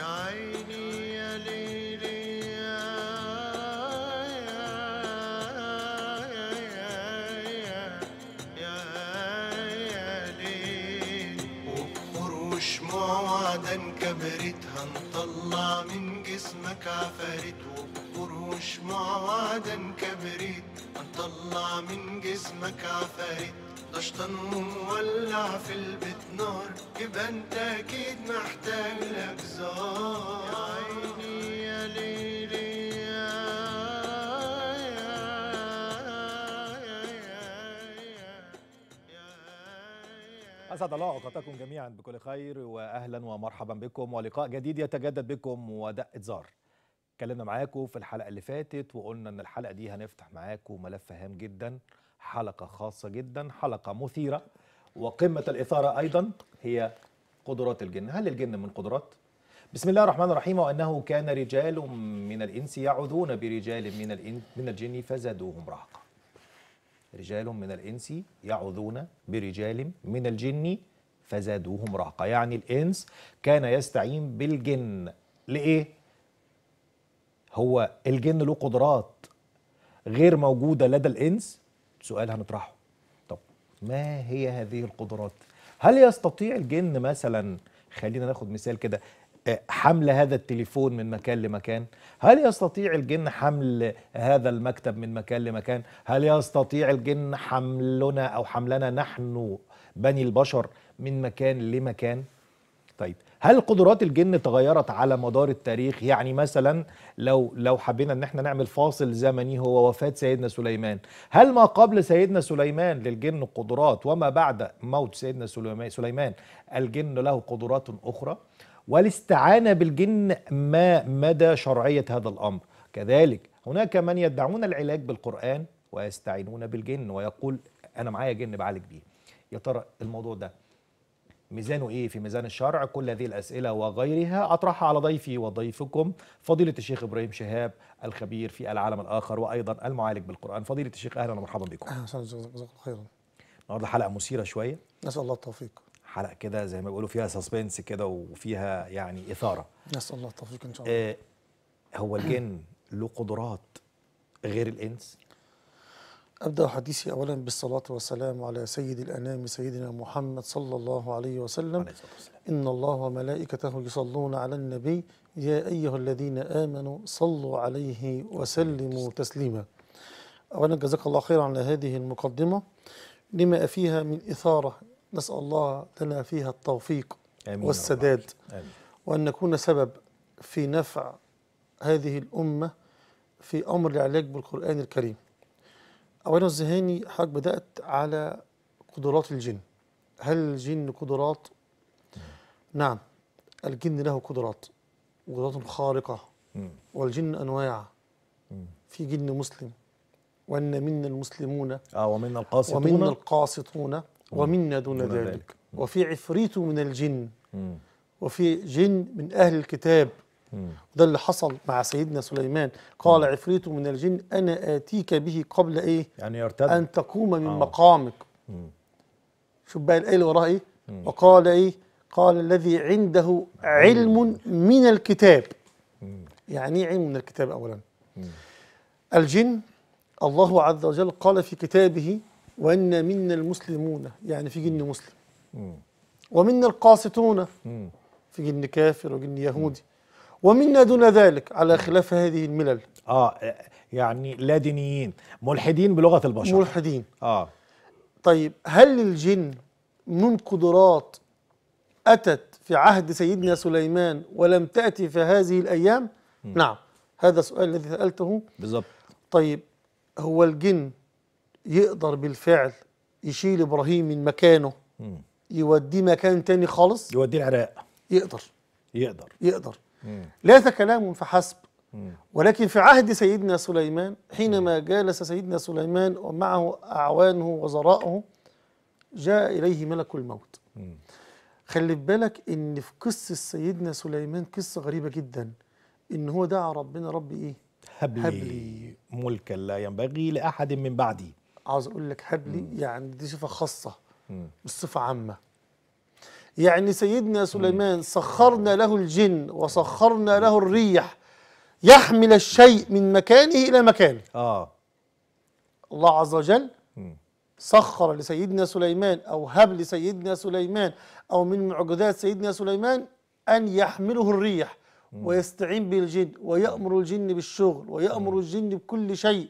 عيني يا ليلي يا يا يا يا ليل وبخروش موعدا كبرت هنطلع من جسمك عفاريت وبخروش موعدا كبرت هنطلع من جسمك عفاريت قشطن ومولع في البيت نار. يبقى انت أكيد محتاج لك زار يا عيني يا ليلي أسعد الله أوقاتكم جميعا بكل خير وأهلا ومرحبا بكم ولقاء جديد يتجدد بكم ودقة زار اتكلمنا معاكم في الحلقة اللي فاتت وقلنا إن الحلقة دي هنفتح معاكم ملف هام جدا. حلقة خاصة جدا حلقة مثيرة. وقمة الإثارة أيضا هي قدرات الجن. هل الجن من قدرات؟ بسم الله الرحمن الرحيم. وأنه كان رجال من الإنس يعوذون برجال من الإن من الجن فزادوهم رهقا رجال من الإنس يعوذون برجال من الجن فزادوهم رهقا يعني الإنس كان يستعين بالجن. لإيه؟ هو الجن له قدرات غير موجودة لدى الإنس. سؤال هنطرحه. طب ما هي هذه القدرات؟ هل يستطيع الجن مثلا خلينا ناخد مثال كده آه، حمل هذا التليفون من مكان لمكان؟ هل يستطيع الجن حمل هذا المكتب من مكان لمكان؟ هل يستطيع الجن حملنا أو حملنا نحن بني البشر من مكان لمكان؟ طيب هل قدرات الجن تغيرت على مدار التاريخ؟ يعني مثلا لو لو حبينا إن إحنا نعمل فاصل زمني هو وفاة سيدنا سليمان هل ما قبل سيدنا سليمان للجن قدرات وما بعد موت سيدنا سليمان الجن له قدرات أخرى؟ والاستعانة بالجن ما مدى شرعية هذا الأمر؟ كذلك هناك من يدعون العلاج بالقرآن ويستعينون بالجن ويقول أنا معايا جن بعالج بيه. يا ترى الموضوع ده ميزانه إيه في ميزان الشرع؟ كل هذه الأسئلة وغيرها أطرحها على ضيفي وضيفكم. فضيلة الشيخ إبراهيم شهاب الخبير في العالم الآخر وأيضا المعالج بالقرآن. فضيلة الشيخ أهلا ومرحبا بكم. أهلا وسهلا جزاك الله خيرا. النهارده حلقة مثيرة شوية. نسأل الله التوفيق. حلقة كده زي ما بيقولوا فيها سسبنس كده وفيها يعني إثارة. نسأل الله التوفيق إن شاء الله. آه هو الجن له قدرات غير الإنس؟ أبدأ حديثي اولا بالصلاة والسلام على سيد الأنام سيدنا محمد صلى الله عليه وسلم. إن الله وملائكته يصلون على النبي. يا أيها الذين آمنوا صلوا عليه وسلموا تسليما. اولا جزاك الله خيرا على هذه المقدمة. لما فيها من إثارة نسأل الله لنا فيها التوفيق رب. والسداد. آمين. وأن نكون سبب في نفع هذه الأمة في أمر العلاج بالقرآن الكريم. أولا الزهاني حضرتك بدأت على قدرات الجن هل الجن قدرات؟ نعم الجن له قدرات قدرات خارقة. والجن أنواع. في جن مسلم وأن منا المسلمون آه ومنا القاسطون ومنا القاسطون ومنا دون ذلك. وفي عفريت من الجن. وفي جن من أهل الكتاب. ده اللي حصل مع سيدنا سليمان. قال عفريت من الجن أنا آتيك به قبل إيه؟ يعني يرتد. أن تقوم من آه. مقامك. شوف بقى الآية اللي وراها إيه؟ مم. وقال إيه؟ قال الذي عنده علم من الكتاب. مم. يعني إيه علم من الكتاب أولا؟ مم. الجن الله عز وجل قال في كتابه وأن منا المسلمون. يعني في جن مسلم. مم. ومنا القاسطون. في جن كافر وجن يهودي. ومنا دون ذلك على خلاف هذه الملل. آه يعني لا دينيين ملحدين بلغة البشر. ملحدين. آه. طيب هل الجن من قدرات أتت في عهد سيدنا سليمان ولم تأتي في هذه الأيام؟ نعم هذا السؤال الذي سألته. بالظبط طيب هو الجن يقدر بالفعل يشيل إبراهيم من مكانه؟ مم. يوديه مكان تاني خالص؟ يوديه العراق. يقدر. يقدر. يقدر. ليس كلام فحسب. ولكن في عهد سيدنا سليمان حينما جالس سيدنا سليمان ومعه أعوانه وزراءه جاء إليه ملك الموت. خلي بالك إن في قصة سيدنا سليمان قصة غريبة جدا إن هو دعا ربنا ربي إيه هب لي. ملكا لا ينبغي لأحد من بعدي عاوز أقول لك هب لي يعني دي صفة خاصة. مش صفة عامة يعني سيدنا سليمان سخرنا له الجن وسخرنا له الريح. يحمل الشيء من مكانه إلى مكانه. آه. الله عز وجل. سخر لسيدنا سليمان أو هب لسيدنا سليمان أو من معجزات سيدنا سليمان أن يحمله الريح ويستعين به الجن ويأمر الجن بالشغل ويأمر الجن بكل شيء.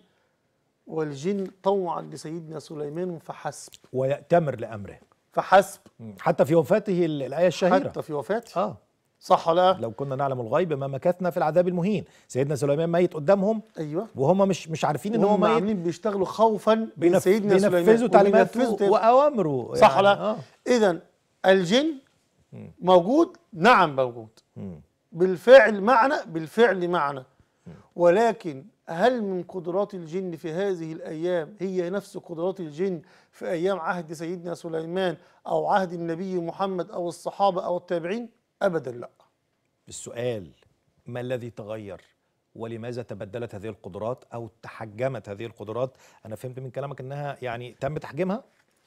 والجن طوعا لسيدنا سليمان فحسب. ويأتمر لأمره. فحسب. حتى في وفاته ال- الآية الشهيرة. حتى في وفاته. آه. صح ولا لا؟ لو كنا نعلم الغيب ما مكثنا في العذاب المهين. سيدنا سليمان ميت قدامهم. أيوه. وهم مش مش عارفين ان ميت. عاملين بيشتغلوا خوفا من. سيدنا سليمان. بينفذوا تعليماته وأوامره صح ولا آه. اذا الجن موجود؟ نعم موجود. بالفعل معنا؟ بالفعل معنا. ولكن هل من قدرات الجن في هذه الأيام هي نفس قدرات الجن في أيام عهد سيدنا سليمان أو عهد النبي محمد أو الصحابة أو التابعين؟ ابدا لا. السؤال ما الذي تغير؟ ولماذا تبدلت هذه القدرات أو تحجمت هذه القدرات؟ أنا فهمت من كلامك إنها يعني تم تحجيمها؟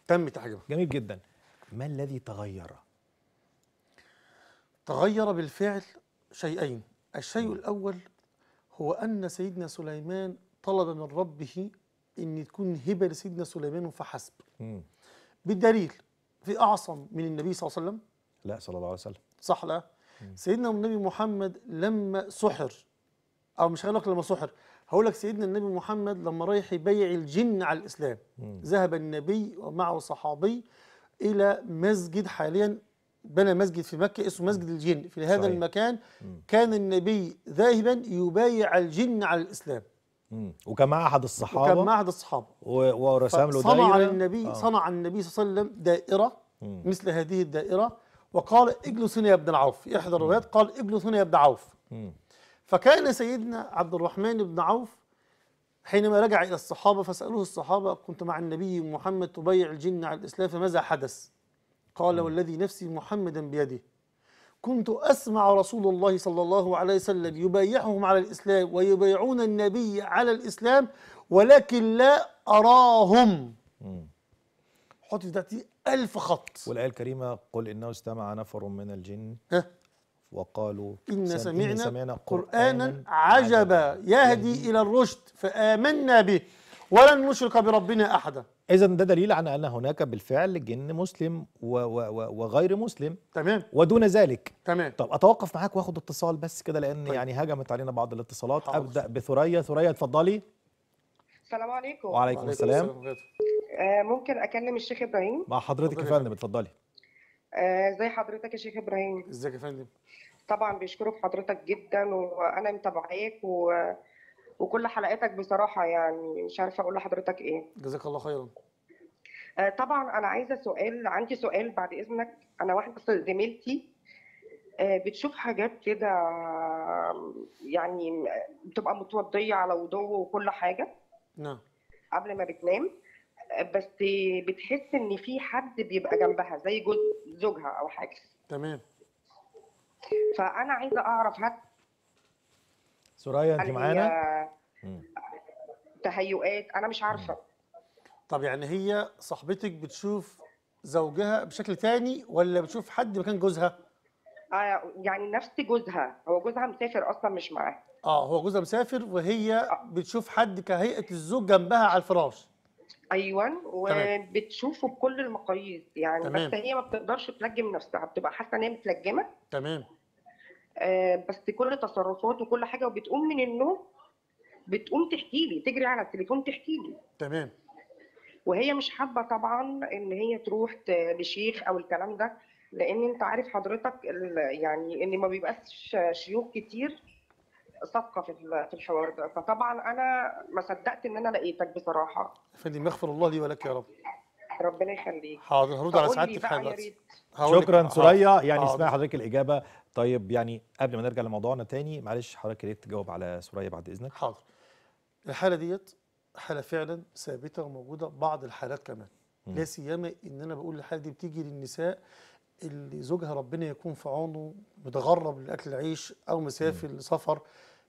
تم تحجيمها. جميل جدا. ما الذي تغير؟ تغير بالفعل شيئين. الشيء الأول هو أن سيدنا سليمان طلب من ربه أن تكون هبة لسيدنا سليمان فحسب. مم. بالدليل في أعصم من النبي صلى الله عليه وسلم. لا صلى الله عليه وسلم. صح لا. سيدنا النبي محمد لما سحر أو مش هقول لك لما سحر هقول لك سيدنا النبي محمد لما رايح يبيع الجن على الإسلام. ذهب النبي ومعه صحابي إلى مسجد حاليا بنى مسجد في مكة اسمه مسجد الجن في هذا صحيح. المكان كان النبي ذاهبا يبايع الجن على الإسلام. وكان مع أحد وكان الصحابه معهد الصحابة و- ورسم له صنع دايره النبي آه. صنع النبي صلى الله عليه وسلم دائرة مم. مثل هذه الدائرة وقال اجلس هنا يا ابن العوف في إحدى الروايات قال اجلس هنا يا ابن عوف مم. فكان سيدنا عبد الرحمن بن عوف حينما رجع إلى الصحابة فسألوه الصحابة كنت مع النبي محمد تبيع الجن على الإسلام فماذا حدث قال والذي نفسي محمدا بيده. كنت أسمع رسول الله صلى الله عليه وسلم يبايعهم على الإسلام ويبايعون النبي على الإسلام ولكن لا أراهم. حط في تحتيه ألف خط. والآية الكريمة قل إنه استمع نفر من الجن. ها؟ وقالوا إن سم- سمعنا قرآنا عجبا. يهدي إلى الرشد فآمنا به. ولن نشرك بربنا أحدا. اذا ده دليل على أن هناك بالفعل جن مسلم و و و وغير مسلم تمام. ودون ذلك. تمام. طب أتوقف معاك وآخد اتصال بس كده لأن طيب. يعني هجمت علينا بعض الاتصالات. حاضر. أبدأ بثريا. ثريا اتفضلي. السلام عليكم. وعليكم السلام. وبركاته. آه ممكن أكلم الشيخ إبراهيم؟ مع حضرتك يا فندم اتفضلي. آه زي حضرتك يا شيخ إبراهيم؟ إزيك يا فندم؟ طبعا بيشكروا في حضرتك جدا وأنا متابعاك و... وكل حلقاتك بصراحة يعني مش عارفة أقول لحضرتك إيه. جزاك الله خيرا. آه طبعا أنا عايزة سؤال عندي سؤال بعد إذنك. أنا واحدة زميلتي آه بتشوف حاجات كده يعني بتبقى متوضية على وضوء وكل حاجة نعم. قبل ما بتنام بس بتحس إن في حد بيبقى جنبها زي جوز زوجها أو حاجة. تمام. فأنا عايزة أعرف هل ثريا أنت معانا. تهيؤات أنا مش عارفة. طب يعني هي صاحبتك بتشوف زوجها بشكل تاني ولا بتشوف حد مكان جوزها؟ آه يعني نفس جوزها. هو جوزها مسافر أصلا مش معاه آه هو جوزها مسافر وهي بتشوف حد كهيئة الزوج جنبها على الفراش. أيوه. وبتشوفه بكل المقاييس يعني. تمام. بس هي ما بتقدرش تلجم نفسها بتبقى حاسة إن هي متلجمة. تمام. آه بس كل تصرفات وكل حاجة وبتقوم من النوم بتقوم تحكي لي تجري على التليفون تحكي لي. تمام. وهي مش حابة طبعا إن هي تروح لشيخ أو الكلام ده لأن أنت عارف حضرتك ال- يعني إن ما بيبقاش شيوخ كتير صادقة في ال- في الحوار ده. فطبعا أنا ما صدقت إن أنا لقيتك بصراحة. فندم يغفر الله لي ولك يا رب. ربنا يخليك. حاضر هرد على سعادتك لك- شكرا. ثريا يعني. اسمعي حضرتك الإجابة. طيب يعني قبل ما نرجع لموضوعنا تاني معلش حضرتك يا ريت تجاوب على ثريا بعد إذنك. حاضر. الحالة ديت حالة فعلا ثابتة وموجودة بعض الحالات كمان. لا سيما إن أنا بقول الحالة دي بتيجي للنساء اللي زوجها ربنا يكون في عونه متغرب لأكل عيش أو مسافر لسفر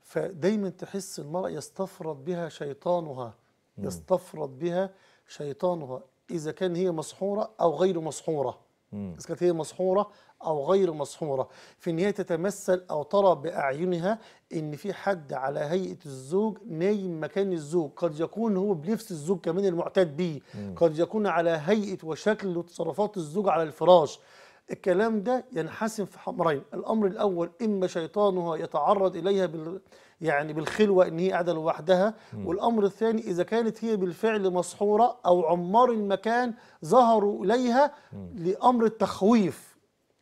فدايما تحس المرأة يستفرد بها شيطانها يستفرد بها شيطانها إذا كان هي مسحورة أو غير مسحورة. مم. إذا كانت هي مسحورة أو غير مسحورة في إن هي تتمثل أو ترى بأعينها إن في حد على هيئة الزوج نايم مكان الزوج. قد يكون هو بنفس الزوج كمان المعتاد به قد يكون على هيئة وشكل وتصرفات الزوج على الفراش. الكلام ده ينحسم في امرين الأمر الأول إما شيطانها يتعرض إليها بال يعني بالخلوة إن هي قاعدة لوحدها. والأمر الثاني إذا كانت هي بالفعل مسحورة أو عمار المكان ظهروا إليها لأمر التخويف.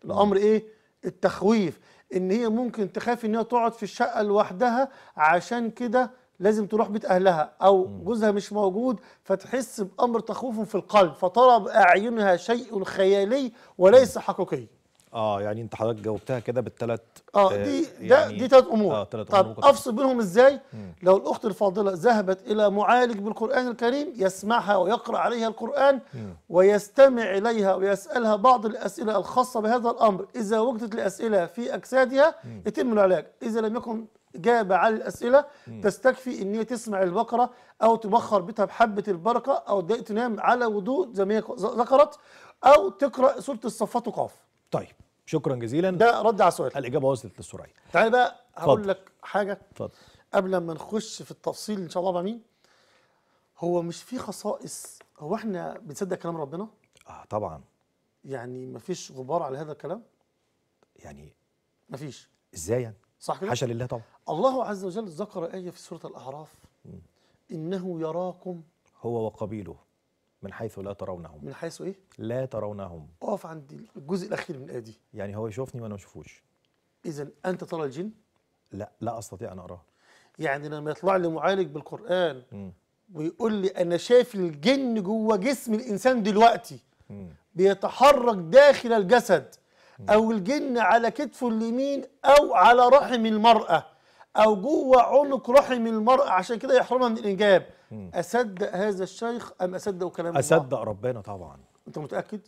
الأمر إيه؟ التخويف. إن هي ممكن تخاف إن هي تقعد في الشقة لوحدها عشان كده لازم تروح بيت أهلها أو جوزها مش موجود فتحس بأمر تخوف في القلب فترى باعينها شيء خيالي وليس حقيقي. آه يعني أنت حضرتك جاوبتها كده بالثلاث آه دي ده دي ثلاث أمور. آه أمور طب ممكن أفصل بينهم إزاي؟ لو الأخت الفاضلة ذهبت إلى معالج بالقرآن الكريم يسمعها ويقرأ عليها القرآن ويستمع إليها ويسألها بعض الأسئلة الخاصة بهذا الأمر. إذا وجدت الأسئلة في أجسادها يتم العلاج. إذا لم يكن اجابه على الأسئلة تستكفي إن هي تسمع البقرة أو تبخر بيتها بحبة البركة أو د- تنام على وضوء زي ما هي ذكرت أو تقرأ سورة الصفات وقاف. طيب شكرا جزيلا. ده رد على السؤال. الإجابة وصلت للسوريه تعالى بقى هقول. لك حاجة اتفضل. قبل ما نخش في التفصيل إن شاء الله مع مين هو مش في خصائص هو إحنا بنصدق كلام ربنا؟ آه طبعا. يعني مفيش غبار على هذا الكلام؟ يعني مفيش إزاي يعني؟ صح كده؟ حاشا لله طبعا. الله عز وجل ذكر آية في سورة الأعراف. إنه يراكم هو وقبيله. من حيث لا ترونهم. من حيث إيه؟ لا ترونهم. أقف عند الجزء الأخير من الآية دي. يعني هو يشوفني وأنا ما اشوفوش إذا أنت ترى الجن؟ لا لا أستطيع أن أراه. يعني لما يطلع لي معالج بالقرآن مم. ويقول لي أنا شايف الجن جوه جسم الإنسان دلوقتي مم. بيتحرك داخل الجسد أو الجن على كتفه اليمين أو على رحم المرأة أو جوه عنق رحم المرأة عشان كده يحرمها من الإنجاب. اصدق هذا الشيخ أم اصدق كلام الله؟ اصدق ربنا طبعا. أنت متأكد؟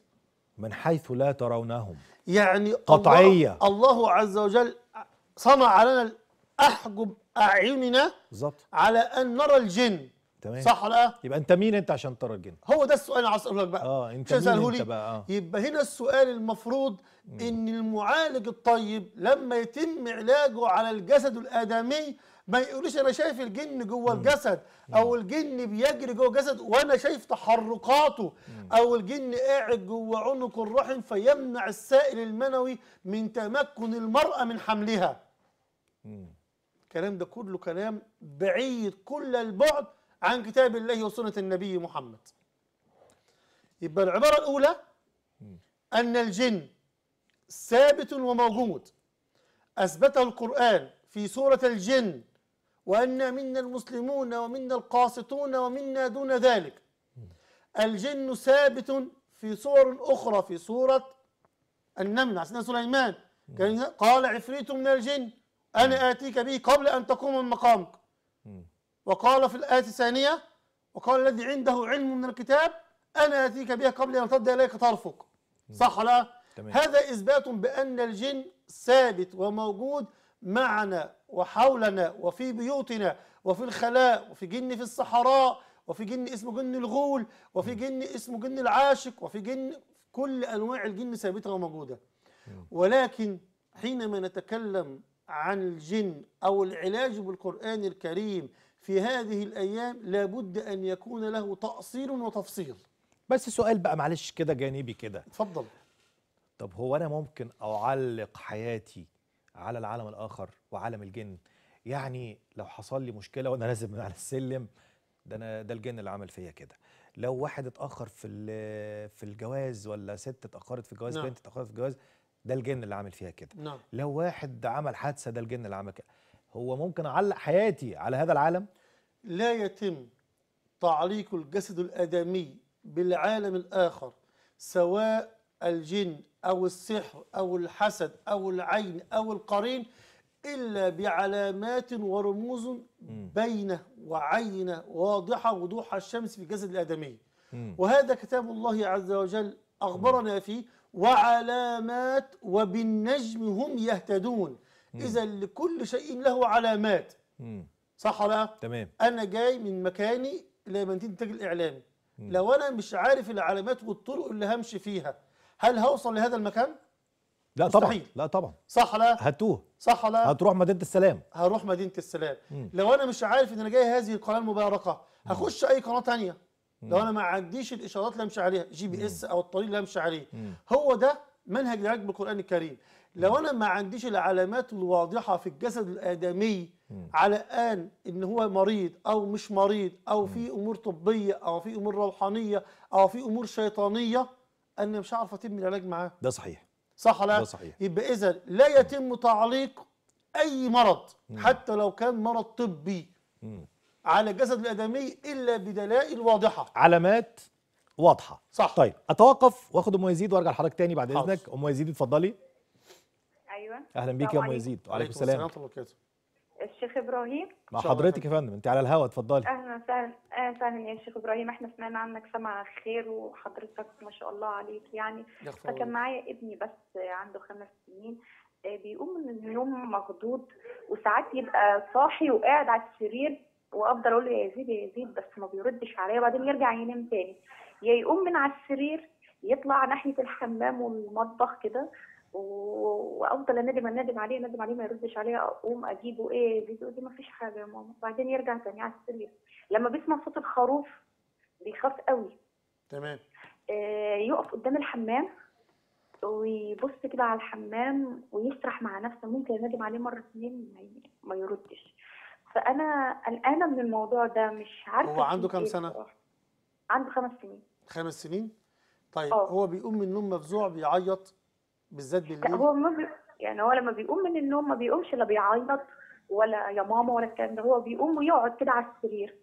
من حيث لا ترونهم. يعني قطعية. الله, الله عز وجل صنع لنا أحجب أعيننا بالظبط على أن نرى الجن. تمام. صح ولا لا؟ يبقى أنت مين أنت عشان ترى الجن؟ هو ده السؤال اللي عايز لك بقى. آه أنت مين أنت. بقى؟ آه. يبقى هنا السؤال المفروض إن المعالج الطيب لما يتم علاجه على الجسد الآدمي ما يقولش أنا شايف الجن جوه الجسد أو الجن بيجري جوه الجسد وأنا شايف تحركاته أو الجن قاعد جوه عنق الرحم فيمنع السائل المنوي من تمكن المرأة من حملها. الكلام ده كله كلام بعيد كل البعد عن كتاب الله وسنة النبي محمد. يبقى العبارة الأولى أن الجن ثابت وموجود. أثبته القرآن في سورة الجن وأن منا المسلمون ومنا القاسطون ومنا دون ذلك. الجن ثابت في صور أخرى في سورة النمل عسنا سليمان. كان قال عفريت من الجن أنا آتيك به قبل أن تقوم من مقامك. وقال في الآية الثانية وقال الذي عنده علم من الكتاب أنا آتيك بها قبل أن يرتد إليك طرفك. صح لا؟ تمام. هذا إثبات بأن الجن ثابت وموجود معنا وحولنا وفي بيوتنا وفي الخلاء وفي جن في الصحراء وفي جن اسمه جن الغول وفي جن اسمه جن العاشق وفي جن كل أنواع الجن ثابتة وموجودة. ولكن حينما نتكلم عن الجن أو العلاج بالقرآن الكريم في هذه الأيام لابد أن يكون له تأصيل وتفصيل. بس سؤال بقى معلش كده جانبي كده. اتفضل. طب هو أنا ممكن أعلق حياتي على العالم الآخر وعالم الجن. يعني لو حصل لي مشكلة وأنا نازل من على السلم ده أنا ده الجن اللي عمل فيا كده. لو واحد اتأخر في في الجواز ولا ست اتأخرت في الجواز نعم. بنت اتأخرت في الجواز ده الجن اللي عامل فيها كده. نعم. لو واحد عمل حادثة ده الجن اللي عمل كده. هو ممكن أعلق حياتي على هذا العالم؟ لا يتم تعليق الجسد الآدمي بالعالم الآخر سواء الجن أو السحر أو الحسد أو العين أو القرين إلا بعلامات ورموز بينة وعينة واضحة وضوح الشمس في الجسد الآدمي. وهذا كتاب الله عز وجل أخبرنا فيه وعلامات وبالنجم هم يهتدون. إذا لكل شيء له علامات. صح ولا؟ لا؟ تمام. أنا جاي من مكاني الانتاج الاعلامي لو أنا مش عارف العلامات والطرق اللي همشي فيها هل هوصل لهذا المكان؟ لا طبعا مستحيل. لا طبعا. صح ولا هتوه صح ولا هتروح مدينة السلام. هروح مدينة السلام. مم. لو أنا مش عارف إن أنا جاي هذه القناة المباركة هخش أي قناة تانية. لو أنا ما عنديش الإشارات اللي أمشي عليها GPS أو الطريق اللي أمشي عليه. مم. هو ده منهج العلاج بالقرآن الكريم. لو أنا ما عنديش العلامات الواضحة في الجسد الآدمي على آن إن هو مريض أو مش مريض أو في أمور طبية أو في أمور روحانية أو في أمور شيطانية أنا مش هعرف أتم العلاج معاه ده صحيح صح ولا لا؟ ده صحيح. يبقى إذا لا يتم تعليق أي مرض حتى لو كان مرض طبي مم. على الجسد الآدمي إلا بدلائل واضحة علامات واضحة صح. طيب أتوقف وأخد أم يزيد وأرجع لحضرتك تاني بعد حاضر. إذنك أم يزيد اتفضلي أيوه أهلا بيك يا أم عليكم. يزيد وعليكم السلام الله وبركاته الشيخ إبراهيم. مع حضرتك يا فندم انت على الهوا اتفضلي. أهلا وسهلا. أهلا وسهلا يا شيخ إبراهيم. إحنا سمعنا عنك سمع خير وحضرتك ما شاء الله عليك يعني. فكان معايا ابني بس عنده خمس سنين. آه، بيقوم من النوم مخضوض وساعات يبقى صاحي وقاعد على السرير وأفضل أقول له يا يزيد يا يزيد بس ما بيردش عليا. وبعدين يرجع ينام تاني. يا يقوم من على السرير يطلع ناحية الحمام والمطبخ كده وأفضل انادم انادم عليه انادم عليه ما يردش عليا أقوم أجيبه إيه يا يزيد يقول لي ما فيش حاجة يا ماما. وبعدين يرجع تاني على السرير. لما بيسمع صوت الخروف بيخاف قوي. تمام. آه، يقف قدام الحمام ويبص كده على الحمام ويسرح مع نفسه. ممكن ينادم عليه مرة اتنين ما يردش. فأنا قلقانة من الموضوع ده مش عارفة هو عنده كام إيه؟ بصراحة. عنده خمس سنين. خمس سنين؟ طيب آه. هو بيقوم من النوم مفزوع بيعيط بالذات لا بالليل. هو ما بي... يعني هو لما بيقوم من النوم ما بيقومش لا بيعيط ولا يا ماما ولا الكلام ده هو بيقوم ويقعد كده على السرير.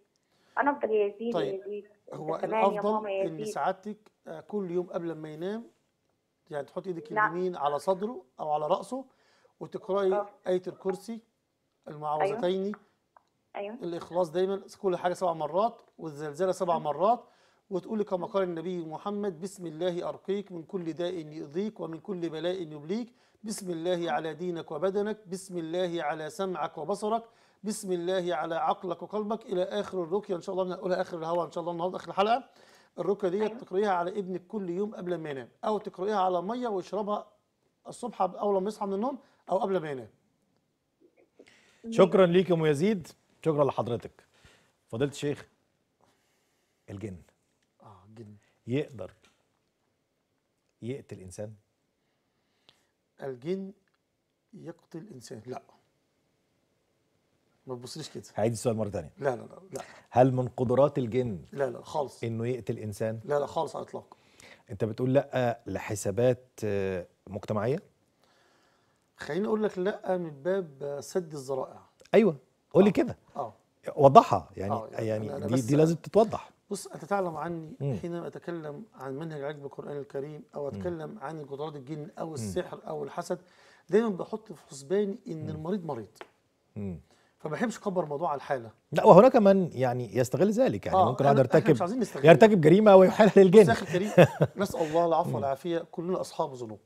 أنا أفضل يا يزيد طيب. يا يزيد. هو الأفضل ماما يا إن سعادتك آه، كل يوم قبل ما ينام يعني تحط إيدك. اليمين على صدره أو على رأسه وتقرأي آه. آية الكرسي المعوذتين. أيوه. الإخلاص دايما كل حاجة سبع مرات والزلزلة سبع مرات. وتقولي كما قال النبي محمد بسم الله أرقيك من كل داء يؤذيك ومن كل بلاء يبليك بسم الله على دينك وبدنك بسم الله على سمعك وبصرك بسم الله على عقلك وقلبك. إلى آخر الرقية إن شاء الله نقولها آخر الهوا إن شاء الله النهارده آخر الحلقة. الرقية ديت أيوة. تقريها على ابنك كل يوم قبل ما ينام أو تقريها على مية ويشربها الصبح أول لما يصحى من النوم أو قبل ما ينام. شكرا ليك يا أم يزيد. شكرا لحضرتك. فضيلة الشيخ الجن. يقدر يقتل إنسان؟ الجن يقتل الانسان لا. ما تبصليش كده. هعيد السؤال مرة ثانية لا لا لا لا. هل من قدرات الجن لا لا خالص. إنه يقتل إنسان؟ لا لا خالص على الإطلاق. أنت بتقول لأ لحسابات آه، مجتمعية؟ خليني أقول لك لأ من باب سد الذرائع. أيوه. قول لي كده. آه. وضحها. يعني آه، يعني يعني, دي, دي لازم تتوضح. بص انت تعلم عني. حينما أتكلم عن منهج العلاج بالقرآن الكريم أو أتكلم عن قدرات الجن أو السحر أو الحسد دايما بحط في حسباني إن المريض مريض. مم. فما بحبش أكبر موضوع على الحالة. لا وهناك من يعني يستغل ذلك. يعني آه، ممكن واحد يرتكب. يرتكب جريمة ويحال بص يا للجن. أخي الكريم نسأل الله العفو والعافية. كلنا أصحاب ذنوب.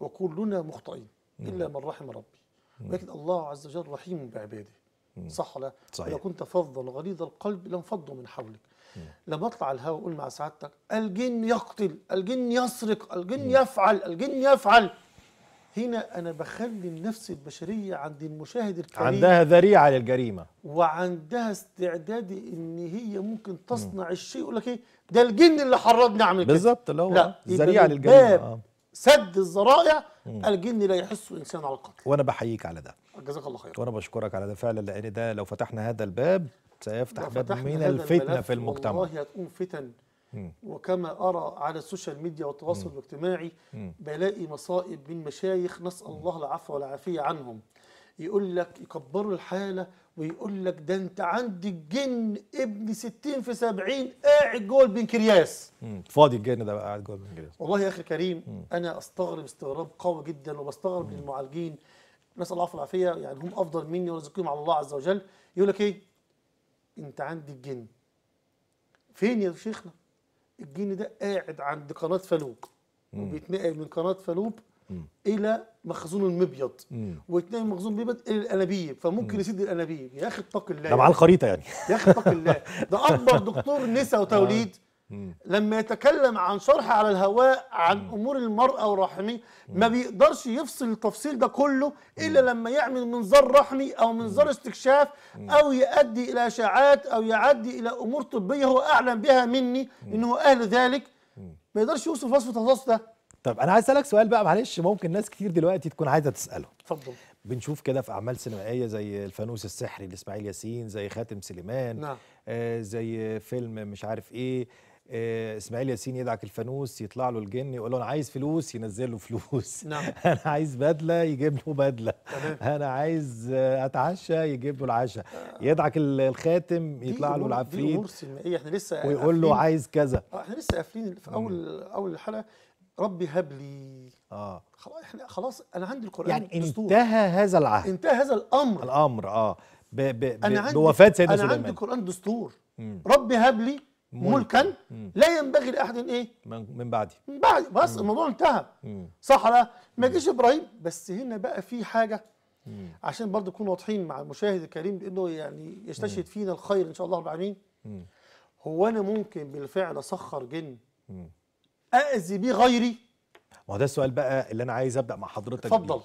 وكلنا مخطئين. إلا من رحم ربي. ولكن الله عز وجل رحيم بعباده. صح ولا صحيح. ولو كنت فظا غليظ القلب لانفضوا من حولك. لما أطلع الهواء أقول مع سعادتك الجن يقتل الجن يسرق الجن يفعل الجن يفعل. هنا أنا بخلي النفس البشرية عند المشاهد الكريم. عندها ذريعة للجريمة. وعندها استعداد إن هي ممكن تصنع الشيء يقول لك إيه؟ ده الجن اللي حرضني أعمل كده. بالظبط اللي هو لا ذريعة للجريمة. آه. سد الذرائع الجن لا يحث الإنسان على القتل. وأنا بحييك على ده. جزاك الله خير وأنا بشكرك على ده فعلا لأن ده لو فتحنا هذا الباب سيفتح باب من الفتنة في المجتمع. والله هتقوم فتن. مم. وكما أرى على ال social media والتواصل الاجتماعي بلاقي مصائب من مشايخ نسأل الله العفو والعافية عنهم. يقول لك يكبروا الحالة ويقول لك ده أنت عندك جن ابن 60 في 70 قاعد جوه البنكرياس. فاضي الجن ده بقى قاعد جوه الانجليزي والله يا أخي كريم أنا أستغرب استغراب قوي جدا وبستغرب من المعالجين نسأل الله العفو والعافيه يعني هم أفضل مني ورزقهم على الله عز وجل. يقول لك إيه؟ انت عندك جن فين يا شيخنا؟ الجن ده قاعد عند قناة فالوب وبيتنقل من قناة فالوب إلى مخزون المبيض. ويتنقل من مخزون المبيض إلى الأنابيب فممكن يسد الأنابيب. يا أخي اتق الله. ده معاه الخريطة يعني. يا أخي اتق الله. ده أكبر دكتور نساء وتوليد. مم. لما يتكلم عن شرح على الهواء عن أمور المرأة والرحمي ما بيقدرش يفصل التفصيل ده كله إلا لما يعمل منظار رحمي أو منظار استكشاف أو يؤدي إلى أشاعات أو يؤدي إلى أمور طبية هو أعلم بها مني إنه أهل ذلك. ما يقدرش يوصف وصف التخصص ده. طب أنا عايز أسألك سؤال بقى معلش ممكن ناس كتير دلوقتي تكون عايزة تسأله. اتفضل. بنشوف كده في أعمال سينمائية زي الفانوس السحري لإسماعيل ياسين زي خاتم سليمان نعم. آه زي فيلم مش عارف إيه إسماعيل ياسين يدعك الفانوس يطلع له الجن يقول له أنا عايز فلوس ينزل له فلوس. نعم. أنا عايز بدلة يجيب له بدلة. أنا عايز آه، أتعشى يجيب له العشاء. يدعك ال- الخاتم يطلع له دي العفريت امور سينمائيه إحنا لسه ويقول له عايز كذا. آه، إحنا لسه قافلين في اول أول الحلقة. ربي هب لي. آه. خلاص إحنا خلاص أنا عندي القرآن يعني دستور. انتهى هذا العهد. انتهى هذا الأمر. الأمر آه. ب ب ب بوفاة سيدنا أنا عندي سليمان. القران دستور. مم. ربي هب لي. ملكاً. لا ينبغي لأحد إيه؟ من بعدي من بعد. بس الموضوع انتهى. مم. صح لا؟ ما يجيش إبراهيم. بس هنا بقى في حاجة عشان برضه نكون واضحين مع المشاهد الكريم بإنه يعني يستشهد فينا الخير إن شاء الله رب العالمين. مم. هو أنا ممكن بالفعل أسخر جن؟ مم. اذي بيه غيري؟ ما هو ده السؤال بقى اللي أنا عايز أبدأ مع حضرتك. اتفضل.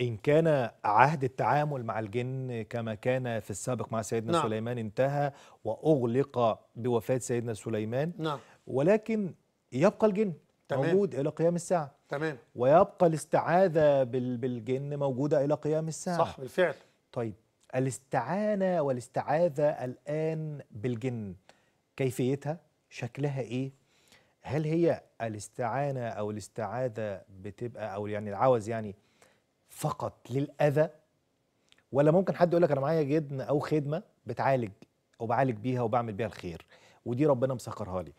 إن كان عهد التعامل مع الجن كما كان في السابق مع سيدنا نعم. سليمان انتهى وأغلق بوفاة سيدنا سليمان. نعم. ولكن يبقى الجن تمام. موجود إلى قيام الساعة. تمام. ويبقى الاستعاذة بال- بالجن موجودة إلى قيام الساعة. صح بالفعل. طيب الاستعانة والاستعاذة الآن بالجن كيفيتها؟ شكلها إيه؟ هل هي الاستعانة أو الاستعاذة بتبقى أو يعني العوز يعني فقط للأذى. ولا ممكن حد يقول لك أنا معايا جدن أو خدمة بتعالج أو بعالج بيها وبعمل بيها الخير. ودي ربنا مسخرها لي.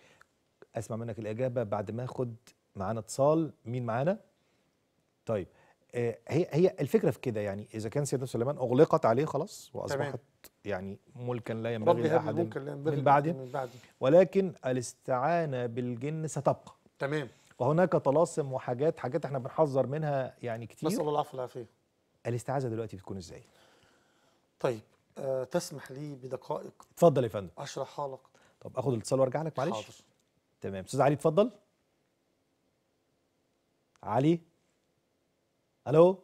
أسمع منك الإجابة بعد ما أخد معانا اتصال. مين معانا؟ طيب آه، هي هي الفكرة في كده يعني إذا كان سيدنا سليمان أغلقت عليه خلاص وأصبحت يعني ملكا لا ينبغي لأحد ملكا لا ينبغي من بعده. من بعدي ولكن الاستعانة بالجن ستبقى. تمام. وهناك طلاسم وحاجات حاجات إحنا بنحذر منها يعني نسأل كتير الله العفو والعافية. الاستعاذة دلوقتي بتكون إزاي؟ طيب آه تسمح لي بدقائق؟ اتفضل يا فندم. اشرحها لك طب آخد الاتصال وأرجع لك معلش. حاضر. تمام. أستاذ علي اتفضل. علي؟ ألو؟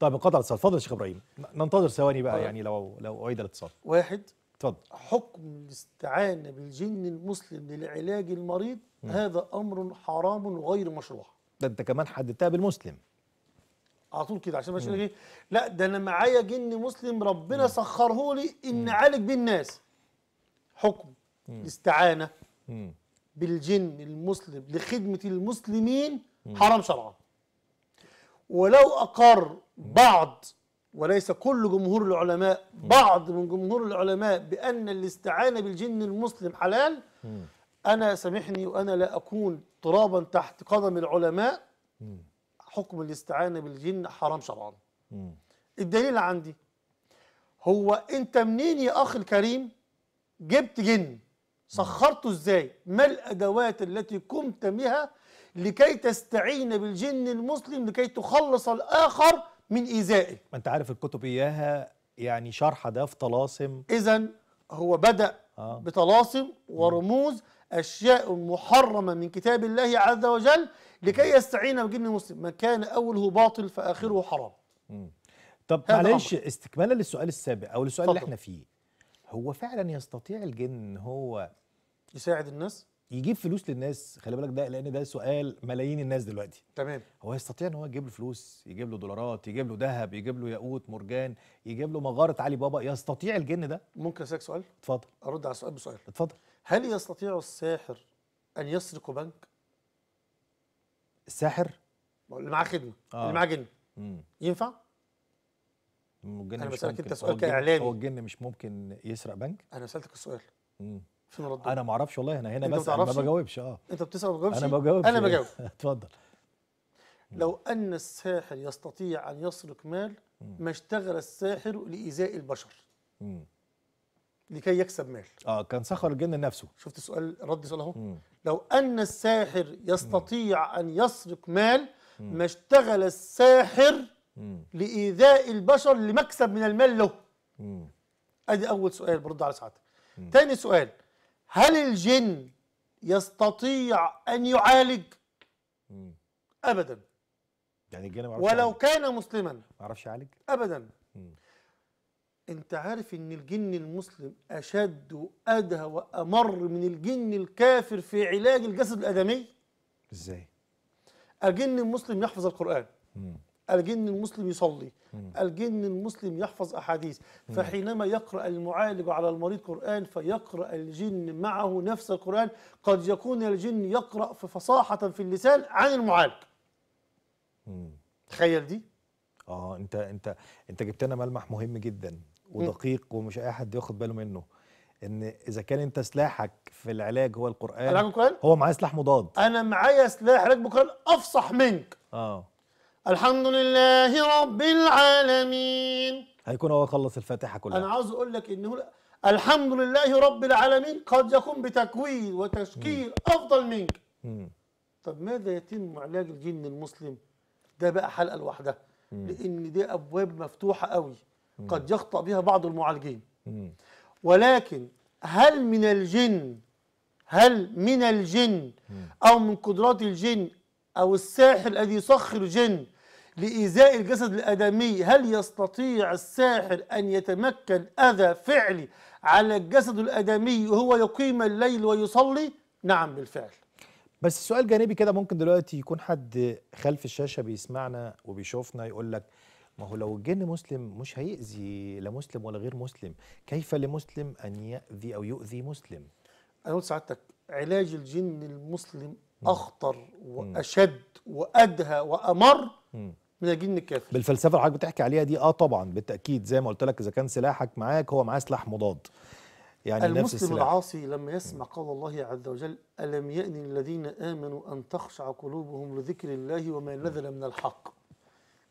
طيب انقطع الاتصال. اتفضل يا شيخ إبراهيم. ننتظر ثواني بقى طيب. يعني لو لو أعيد الاتصال. واحد. اتفضل. حكم الاستعانه بالجن المسلم للعلاج المريض هذا أمر حرام غير مشروع. ده انت كمان حددتها بالمسلم. على طول كده عشان مش إيه لا ده أنا معايا جن مسلم ربنا سخره لي إن أعالج بيه الناس. حكم الاستعانه مم. بالجن المسلم لخدمة المسلمين حرام شرعا. ولو أقر بعض وليس كل جمهور العلماء بعض من جمهور العلماء بأن الاستعانة بالجن المسلم حلال. أنا سامحني وأنا لا أكون ترابا تحت قدم العلماء. حكم الاستعانة بالجن حرام شرعا. الدليل عندي هو أنت منين يا أخي الكريم جبت جن؟ سخرته إزاي؟ ما الأدوات التي قمت بها لكي تستعين بالجن المسلم لكي تخلص الآخر من ايذائه ما أنت عارف الكتب إياها يعني شرح ده في طلاسم. اذا هو بدأ آه. بطلاسم ورموز أشياء محرمة من كتاب الله عز وجل لكي يستعين بالجن المسلم من كان أوله باطل فآخره حرام. طب معلش استكمالا للسؤال السابق أو للسؤال اللي. إحنا فيه. هو فعلا يستطيع الجن إن هو يساعد الناس؟ يجيب فلوس للناس خلي بالك ده لأن ده سؤال ملايين الناس دلوقتي. تمام. هو يستطيع إن هو يجيب له فلوس يجيب له دولارات يجيب له ذهب يجيب له ياقوت مرجان يجيب له مغارة علي بابا يستطيع الجن ده؟ ممكن أسألك سؤال؟ اتفضل. أرد على السؤال بسؤال. اتفضل. هل يستطيع الساحر أن يسرق بنك؟ الساحر؟ اللي معاه خدمة آه. اللي معاه جن. مم. ينفع؟ الجن بسألك ممكن- أنت سؤال كإعلامي. هو الجن مش ممكن يسرق بنك؟ أنا سألتك السؤال. مم. فين رد؟ أنا ما أعرفش والله أنا هنا بس ما؟ بجاوبش آه. أنت بتسأل ما بتجاوبش أنا ما بجاوبش. أنا بجاوب. اتفضل. لو أن الساحر يستطيع أن يسرق مال ما اشتغل الساحر لإيذاء البشر. مم. لكي يكسب مال. آه كان سخر الجن لنفسه شفت السؤال؟ رد سؤال أهو. لو أن الساحر يستطيع أن يسرق مال ما اشتغل الساحر مم. لإيذاء البشر لمكسب من المال له. أدي أول سؤال برد على سعادتك تاني سؤال. هل الجن يستطيع أن يعالج مم. ابدا يعني الجن ما ولو يعالج. كان مسلما ما يعرفش يعالج ابدا مم. أنت عارف إن الجن المسلم أشد وادهى وأمر من الجن الكافر في علاج الجسد الآدمي إزاي الجن المسلم يحفظ القرآن مم. الجن المسلم يصلي. الجن المسلم يحفظ أحاديث. فحينما يقرأ المعالج على المريض قرآن فيقرأ الجن معه نفس القرآن. قد يكون الجن يقرأ في فصاحة في اللسان عن المعالج. تخيل دي؟ آه أنت أنت أنت جبت لنا ملمح مهم جدا ودقيق ومش أي حد ياخد باله منه. إن إذا كان أنت سلاحك في العلاج هو القرآن هو معاه سلاح مضاد. أنا معايا سلاح علاج بالقران أفصح منك. آه. الحمد لله رب العالمين. هيكون هو خلص الفاتحة كلها. أنا عاوز أقول لك إنه لا- الحمد لله رب العالمين قد يكون بتكوين وتشكيل أفضل منك. مم. طب ماذا يتم علاج الجن المسلم؟ ده بقى حلقة لوحدها. لأن دي أبواب مفتوحة قوي. قد يخطأ بها بعض المعالجين. مم. ولكن هل من الجن هل من الجن أو من قدرات الجن أو الساحر الذي يسخر الجن لإيذاء الجسد الآدمي هل يستطيع الساحر أن يتمكن أذى فعلي على الجسد الآدمي وهو يقيم الليل ويصلي؟ نعم بالفعل. بس سؤال جانبي كده ممكن دلوقتي يكون حد خلف الشاشة بيسمعنا وبيشوفنا يقول لك ما هو لو الجن مسلم مش هيأذي لا مسلم ولا غير مسلم كيف لمسلم أن يأذي أو يؤذي مسلم؟ أنا قلت سعادتك علاج الجن المسلم أخطر وأشد وأدهى وأمر مم. من الجن الكافر بالفلسفة اللي حضرتك بتحكي عليها دي آه طبعا بالتأكيد زي ما قلت لك إذا كان سلاحك معاك هو معاه سلاح مضاد. يعني نفس المسلم السلاح. العاصي لما يسمع قول الله عز وجل ألم يأن الذين آمنوا أن تخشع قلوبهم لذكر الله وما نزل من الحق؟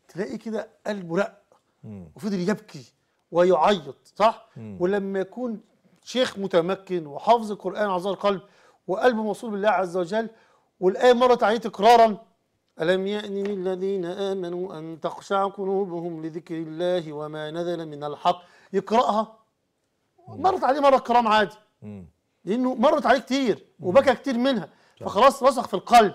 تلاقي كده قلبه رق مم. وفضل يبكي ويعيط صح؟ ولما يكون شيخ متمكن وحافظ القرآن عز القلب وقلبه موصول بالله عز وجل والآية مرت عليه تكرارا. ألم يأن للذين آمنوا أن تخشع قلوبهم لذكر الله وما نزل من الحق؟ يقرأها مرت عليه مرة كرام عادي. مم. لأنه مرت عليه كتير وبكى كتير منها. فخلاص رسخ في القلب.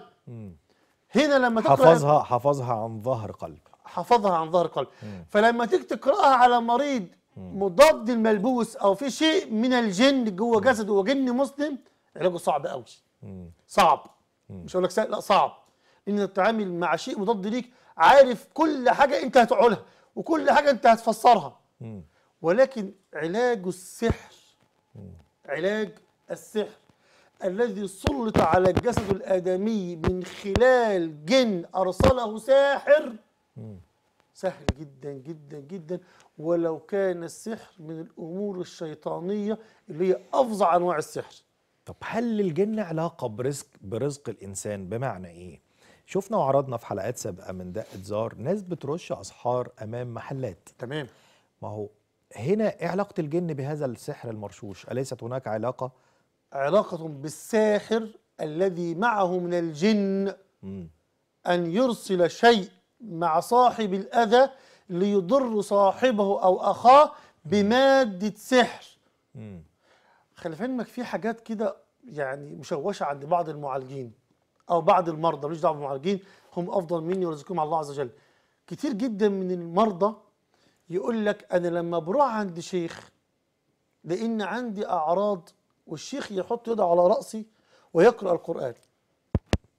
هنا لما تقرأ حفظها حفظها عن ظهر قلب. حفظها عن ظهر قلب. فلما تيجي تقرأها على مريض مضاد الملبوس أو في شيء من الجن جوه جسده وجن مسلم علاجه صعب قوي. صعب. مش هقول لك سهل لا صعب. إن تتعامل مع شيء مضاد ليك عارف كل حاجة أنت هتقولها وكل حاجة أنت هتفسرها. ولكن علاج السحر علاج السحر الذي سلط على الجسد الآدمي من خلال جن أرسله ساحر. سهل جدا جدا جدا. ولو كان السحر من الأمور الشيطانية اللي هي أفظع أنواع السحر. طب هل للجن علاقة برزق برزق الإنسان بمعنى إيه؟ شفنا وعرضنا في حلقات سابقة من دقة زار ناس بترش أسحار أمام محلات تمام ما هو هنا إيه علاقة الجن بهذا السحر المرشوش؟ أليست هناك علاقة؟ علاقة بالساحر الذي معه من الجن مم. أن يرسل شيء مع صاحب الأذى ليضر صاحبه أو أخاه بمادة سحر مم. خلي في علمك في حاجات كده يعني مشوشة عند بعض المعالجين أو بعض المرضى ماليش دعوة بالمعالجين هم أفضل مني ورزقهم على الله عز وجل. كتير جدا من المرضى يقول لك أنا لما بروح عند شيخ لأن عندي أعراض والشيخ يحط يده على رأسي ويقرأ القرآن.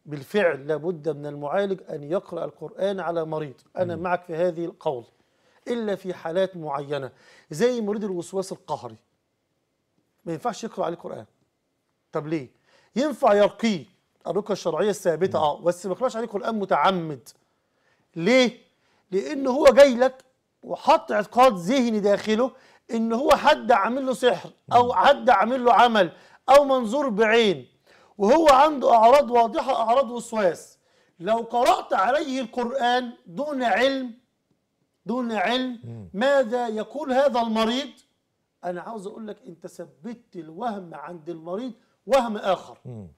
بالفعل لابد من المعالج أن يقرأ القرآن على مريض. أنا معك في هذه القول. إلا في حالات معينة زي مريض الوسواس القهري. ما ينفعش يقرأ عليه قرآن. طب ليه؟ ينفع يرقيه. الرقية الشرعية الثابتة. آه بس ما يقرأش عليه قرآن متعمد. ليه؟ لأن هو جاي لك وحط اعتقاد ذهني داخله إن هو حد عامل له سحر أو حد عامل له عمل أو منظور بعين. وهو عنده أعراض واضحة أعراض وسواس. لو قرأت عليه القرآن دون علم دون علم ماذا يقول هذا المريض؟ أنا عاوز أقول لك أنت ثبتت الوهم عند المريض وهم مم.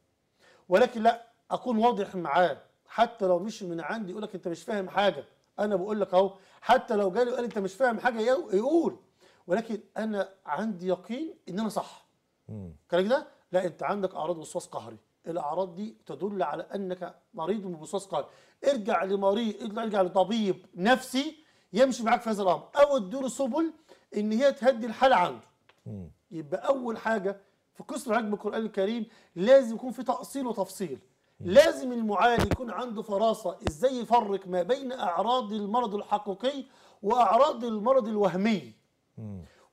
ولكن لا أكون واضح معاه. حتى لو مش من عندي يقول لك أنت مش فاهم حاجة. أنا بقول لك أهو حتى لو جالي وقال أنت مش فاهم حاجة يقول. ولكن أنا عندي يقين إن أنا صح. كلامك ده؟ لا أنت عندك أعراض وسواس قهري. الأعراض دي تدل على أنك مريض بوسواس قهري. ارجع لمريض ارجع لطبيب نفسي يمشي معاك في هذا الأمر. أو اديله سبل إن هي تهدي الحالة عنده. يبقى أول حاجة في قسم العلاج بالقران الكريم لازم يكون في تأصيل وتفصيل. لازم المعالج يكون عنده فراسة. إزاي يفرق ما بين أعراض المرض الحقيقي وأعراض المرض الوهمي؟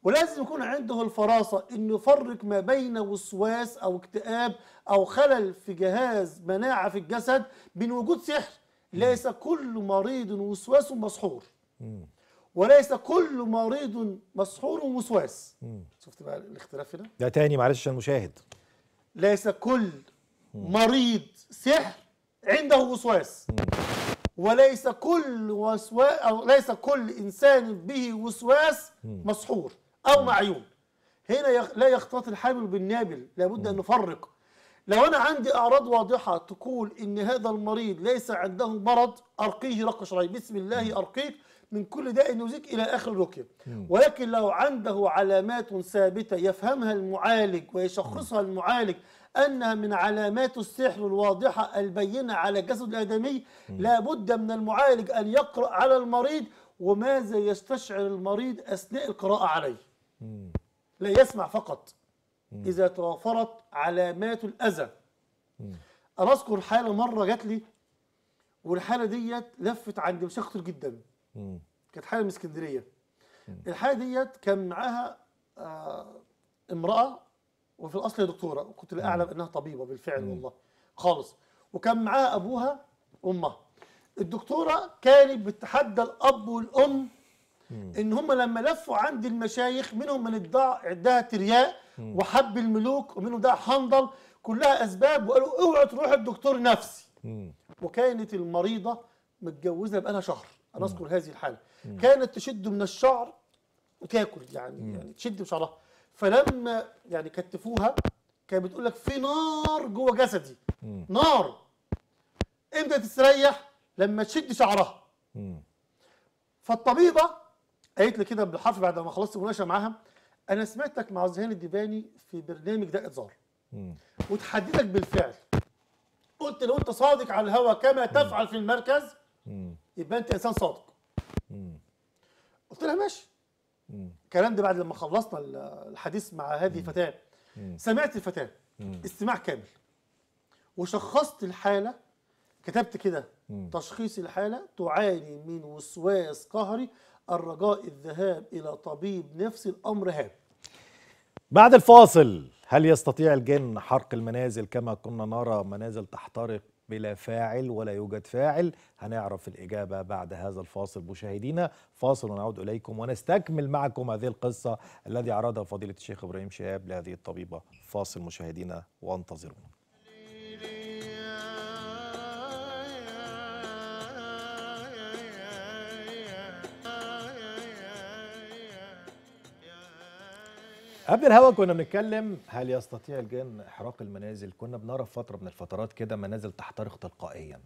ولازم يكون عنده الفراسة إنه يفرق ما بين وسواس أو اكتئاب أو خلل في جهاز مناعة في الجسد بين وجود سحر. ليس كل مريض وسواس مسحور. وليس كل مريض مسحور وسواس. شفت بقى الاختلاف هنا؟ ده تاني معلش عشان المشاهد ليس كل مريض سحر عنده وسواس. وليس كل وسواس أو ليس كل إنسان به وسواس مسحور أو معيون. هنا يخ- لا يختلط الحامل بالنابل لابد أن نفرق. لو أنا عندي أعراض واضحة تقول إن هذا المريض ليس عنده مرض ارقيه رق شرعي بسم الله ارقيك من كل داء يؤذيك إلى آخر الرقيه ولكن لو عنده علامات ثابتة يفهمها المعالج ويشخصها المعالج أنها من علامات السحر الواضحة البينة على الجسد الآدمي لابد من المعالج أن يقرأ على المريض وماذا يستشعر المريض أثناء القراءة عليه. لا يسمع فقط. إذا توافرت علامات الأذى. أنا أذكر حالة مرة جات لي والحالة ديت لفت عند مشايخ كتير جدا. كانت حالة من اسكندرية. الحالة ديت كان معاها آه امرأة وفي الأصل هي دكتورة وكنت لا أعلم إنها طبيبة بالفعل والله خالص. وكان معاها أبوها وامها الدكتورة كانت بتتحدى الأب والأم إن هم لما لفوا عند المشايخ منهم من ادعى ادعى ترياق وحب الملوك ومنهم ادعى حنظل كلها أسباب وقالوا اوعوا تروحوا الدكتور نفسي. وكانت المريضة متجوزة بقالها شهر. أذكر هذه الحالة. كانت تشد من الشعر وتاكل يعني يعني تشد بشعرها فلما يعني كتفوها كانت بتقول لك في نار جوه جسدي. نار. إمتى تستريح؟ لما تشد شعرها. فالطبيبة قالت لي كده بالحرف بعد ما خلصت المناقشة معاها أنا سمعتك مع زهان الدباني في برنامج دقه زار وتحددك بالفعل. قلت لو أنت صادق على الهوى كما تفعل في المركز يبقى انت انسان صادق. قلت لها ماشي. الكلام ده بعد لما خلصنا ال- الحديث مع هذه الفتاه سمعت الفتاة. استماع كامل. وشخصت الحالة. كتبت كده. تشخيص الحالة. تعاني من وسواس قهري. الرجاء الذهاب إلى طبيب نفسي الأمر هام بعد الفاصل هل يستطيع الجن حرق المنازل كما كنا نرى؟ منازل تحترق. بلا فاعل ولا يوجد فاعل. هنعرف الإجابة بعد هذا الفاصل. مشاهدينا فاصل ونعود إليكم ونستكمل معكم هذه القصة الذي عرضها فضيلة الشيخ إبراهيم شهاب لهذه الطبيبة. فاصل مشاهدينا وانتظرونا. قبل الهوا كنا بنتكلم هل يستطيع الجن إحراق المنازل؟ كنا بنرى في فترة من الفترات كده منازل تحترق تلقائيا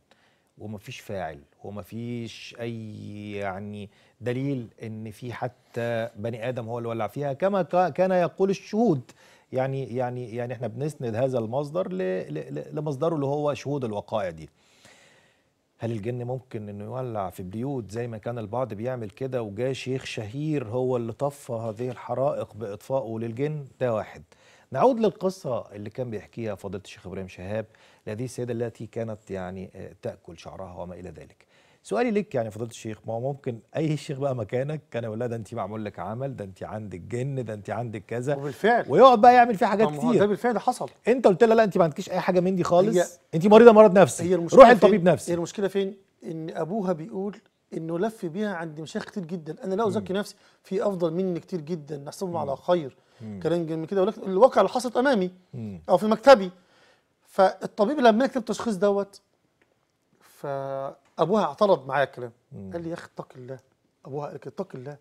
ومفيش فاعل ومفيش أي يعني دليل إن في حتى بني آدم هو اللي ولع فيها كما كا- كان يقول الشهود. يعني يعني يعني إحنا بنسند هذا المصدر لمصدره اللي هو شهود الوقائع دي. هل الجن ممكن إنه يولع في بيوت زي ما كان البعض بيعمل كده؟ وجاء شيخ شهير هو اللي طفى هذه الحرائق بإطفائه للجن. ده واحد. نعود للقصة اللي كان بيحكيها فضيلة الشيخ إبراهيم شهاب لهذه السيدة التي كانت يعني آه، تأكل شعرها وما إلى ذلك. سؤالي لك يعني فضيلة الشيخ ما هو ممكن أي شيخ بقى مكانك كان يقول لها ده أنت معمول لك عمل ده أنت عندك جن ده أنت عندك كذا وبالفعل. ويقعد بقى يعمل فيه حاجات هو ده كتير بالفعل حصل. أنت قلت لها لا أنت ما عندكيش أي حاجة من دي هي- خالص أنت مريضة مرض نفسي. هي روحي؟ لطبيب هي نفسي. المشكلة فين؟ إن أبوها بيقول إنه لف بيها عند مشايخ كتير جدا. أنا لا أزكي نفسي في أفضل مني كتير جدا نحسبهم على خير كلام جميل كده. ولكن الواقع اللي حصلت أمامي أو في مكتبي. فالطبيب لما يكتب التشخيص دوت فابوها اعترض معايا الكلام قال لي يا أخي اتق الله. أبوها قال لك اتق الله.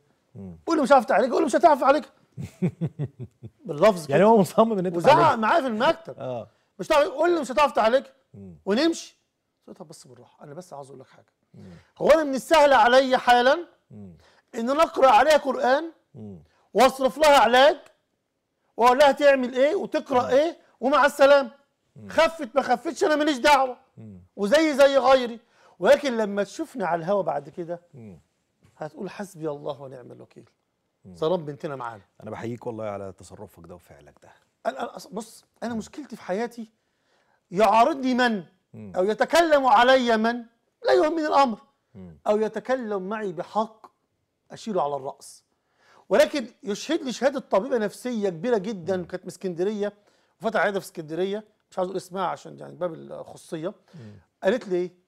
قول لي مش هعرف تعالجها قول لي مش هتعرف اعالجها باللفظ يعني هو مصمم إن أنت وزعق. معايا في المكتب. آه. مش هتعرف قول لي مش هتعرف تعالجها ونمشي. قلت له طب بس بالراحة أنا بس عاوز أقول لك حاجة. هو أنا من السهل عليا حالا إن أنا اقرا عليها قرآن وأصرف لها علاج وأقول لها تعمل إيه وتقرأ إيه ومع السلامة. خفت ما خفتش أنا ماليش دعوة. وزي زي غيري. ولكن لما تشوفني على الهوا بعد كده. هتقول حسبي الله ونعم الوكيل. ظلام بنتنا معانا. أنا بحييك والله على تصرفك ده وفعلك ده. أنا بص أنا مشكلتي في حياتي يعارضني من. أو يتكلم علي من؟ لا يهمني الأمر. أو يتكلم معي بحق أشيله على الرأس. ولكن يشهد لي شهادة طبيبة نفسية كبيرة جدا كانت من اسكندرية وفتح عيادة في اسكندرية. مش عايز أقول اسمها عشان يعني باب الخصوصيه قالت لي إيه؟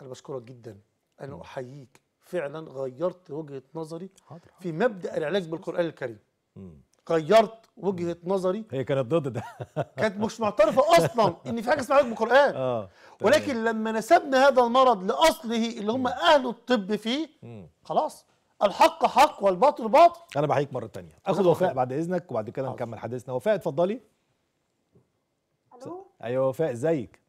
أنا بشكرك جدا. أنا أحييك. فعلا غيرت وجهة نظري حاضر. في مبدأ العلاج بالقرآن الكريم. مم. غيرت وجهة نظري. هي كانت ضد ده. كانت مش معترفة أصلا إن في حاجة اسمها علاج بالقرآن. آه ولكن لما نسبنا هذا المرض لأصله اللي هم أهل الطب فيه مم. خلاص. الحق حق والباطل باطل. أنا بحييك مرة تانية. آخد وفاء. بعد إذنك وبعد كده حاضر. نكمل حديثنا. وفاء اتفضلي. ألو؟ أيوه وفاء إزيك؟ آه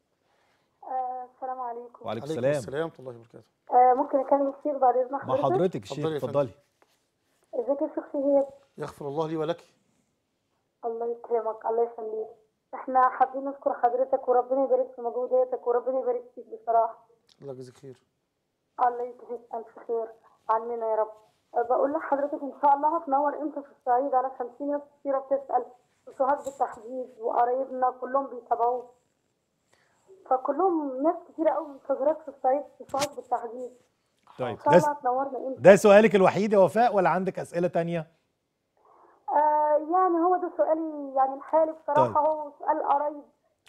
السلام عليكم وعليكم عليكم السلام. السلام ورحمة الله وبركاته. آه ممكن أكلم الشيخ بعد اذن مع حضرتك؟ الشيخ اتفضلي. إزيك يا شيخ شهيد يغفر الله لي ولك. الله يكرمك الله يخليك إحنا حابين نشكر حضرتك وربنا يبارك في مجهوداتك وربنا يبارك فيك بصراحة. الله يجزيك خير. الله يجزيك ألف خير. عننا يا رب. أه، بقول لحضرتك إن شاء الله هتنور إمتى في الصعيد؟ علشان في ناس كتيرة بتسأل. سوهاج بالتحديد وقرايبنا كلهم بيتابعوه فكلهم ناس كتيرة قوي منتظراك في الصعيد في بالتحديد. طيب ده ده سؤالك الوحيد يا وفاء ولا عندك أسئلة تانية؟ آه يعني هو ده سؤالي يعني الحالي بصراحة طيب. هو سؤال قريب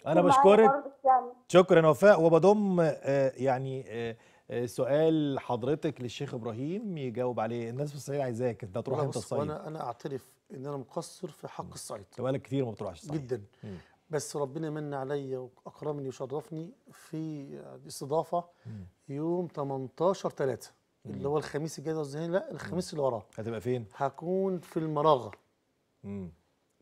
أنا بشكرك. يعني. شكرا وفاء. وبضم آه، يعني آه، آه، سؤال حضرتك للشيخ إبراهيم يجاوب عليه. الناس في الصعيد عايزاك. أنت إمتى بص، الصعيد؟ وأنا أنا أعترف إن أنا مقصر في حق الصعيد. انت بقالك كتير ما بتروحش الصعيد. جدا. مم. بس ربنا من عليا وأكرمني وشرفني في استضافه يوم 18 3 اللي هو الخميس الجاي ده الذهني لا الخميس اللي وراه. هتبقى فين؟ هكون في المراغة. مم.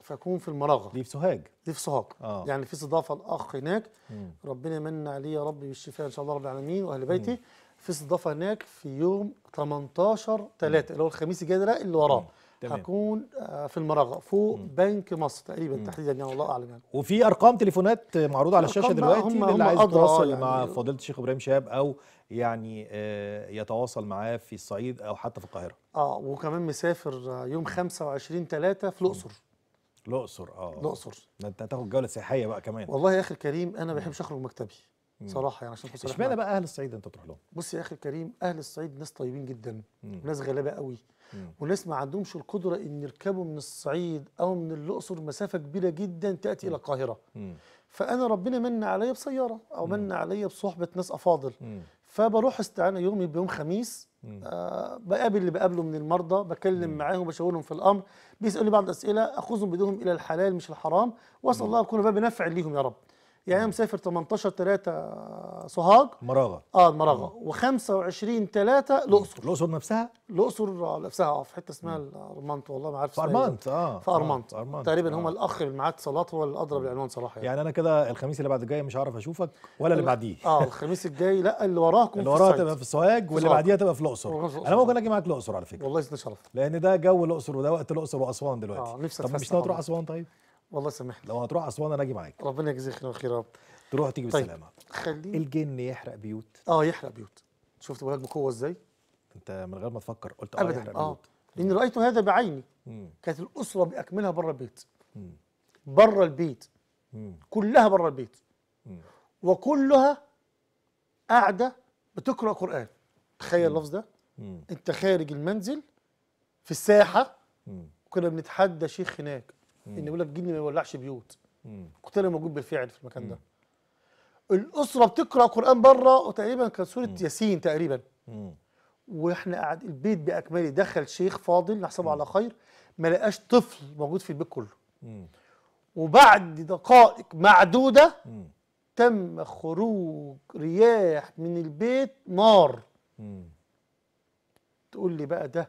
فأكون في المراغة. دي في سوهاج. دي في سوهاج. آه. يعني في استضافة الأخ هناك. مم. ربنا يمن عليه يا رب بالشفاء إن شاء الله رب العالمين وأهل بيتي. في استضافة هناك في يوم 18 3 اللي هو الخميس الجاي ده لا اللي وراه. تمام. هكون آه، في المراغه فوق بنك مصر تقريبا تحديدا يعني الله أعلم يعني. وفي أرقام تليفونات معروضة على الشاشة دلوقتي هم- اللي عايز يتواصل يعني- مع فضيلة الشيخ إبراهيم شهاب أو يعني آه، يتواصل معاه في الصعيد أو حتى في القاهرة. آه وكمان مسافر آه، يوم 25 3 في الأقصر. الأقصر آه. الأقصر. ده أنت هتاخد جولة سياحية بقى كمان. والله يا أخي الكريم أنا ما بحبش اخرج مكتبي صراحة يعني عشان إشمعنى. بقى أهل الصعيد أنت تروح لهم؟ بص يا أخي الكريم أهل الصعيد ناس طيبين جدا مم. وناس غلابة قوي. مم. وناس ما عندهمش القدرة إن يركبوا من الصعيد أو من الأقصر مسافة كبيرة جدا تأتي إلى القاهرة. فأنا ربنا من عليا بسيارة أو من عليا بصحبة ناس أفاضل. فبروح استعانة يومي بيوم خميس. آه بقابل اللي بقابله من المرضى بكلم معاهم بشاورهم في الأمر بيسالوا بعض الأسئلة أخذهم بدهم إلى الحلال مش الحرام وأسأل الله يكون باب نفع ليهم يا رب. يعني أنا مسافر 18 3 سوهاج. مراغة. آه المراغه و25 3 الأقصر. الأقصر نفسها؟ الأقصر آه، نفسها آه في حتة اسمها الارمنت والله ما عارف في اسمها إيه. أرمنت آه في أرمنت. آه، تقريبا آه. هم الأخ اللي معاه اتصالات هو اللي ادرى بالعنوان صراحة يعني, يعني أنا كده الخميس اللي بعد الجاي مش هعرف أشوفك ولا اللي بعديه. آه الخميس الجاي لا اللي وراه كون اللي وراها. تبقى في السوهاج واللي سوهاج. بعديها تبقى في الأقصر. أنا ممكن أجي معاك الأقصر على فكرة. والله يزيد شرف. لأن ده جو الأقصر وده وقت الأقصر وأسوان دلوقتي. آه، نفسي طب مش ناوي تروح. أسوان طيب؟ والله يسامحني لو هتروح أسوان أنا أجي معاك. ربنا يجزيك خير وخير يا رب. تروح تيجي طيب. بالسلامة. خليني الجن يحرق بيوت. آه يحرق بيوت. شفت بقولك بقوه إزاي؟ أنت من غير ما تفكر قلت آه يحرق آه. بيوت. لاني رايت هذا بعيني. مم. كانت الأسرة بأكملها بره البيت. بره البيت. مم. كلها بره البيت. مم. وكلها قاعدة بتقرأ قرآن. تخيل اللفظ ده؟ مم. أنت خارج المنزل في الساحة. مم. كنا بنتحدى شيخ هناك. إن يقول لك الجن ما يولعش بيوت. أنا موجود بالفعل في المكان ده. الأسرة بتقرأ قرآن بره وتقريبا كان سورة ياسين تقريبا. وإحنا قاعد البيت بأكمله. دخل شيخ فاضل نحسبه على خير ما لقاش طفل موجود في البيت كله. وبعد دقائق معدودة. تم خروج رياح من البيت نار. تقول لي بقى ده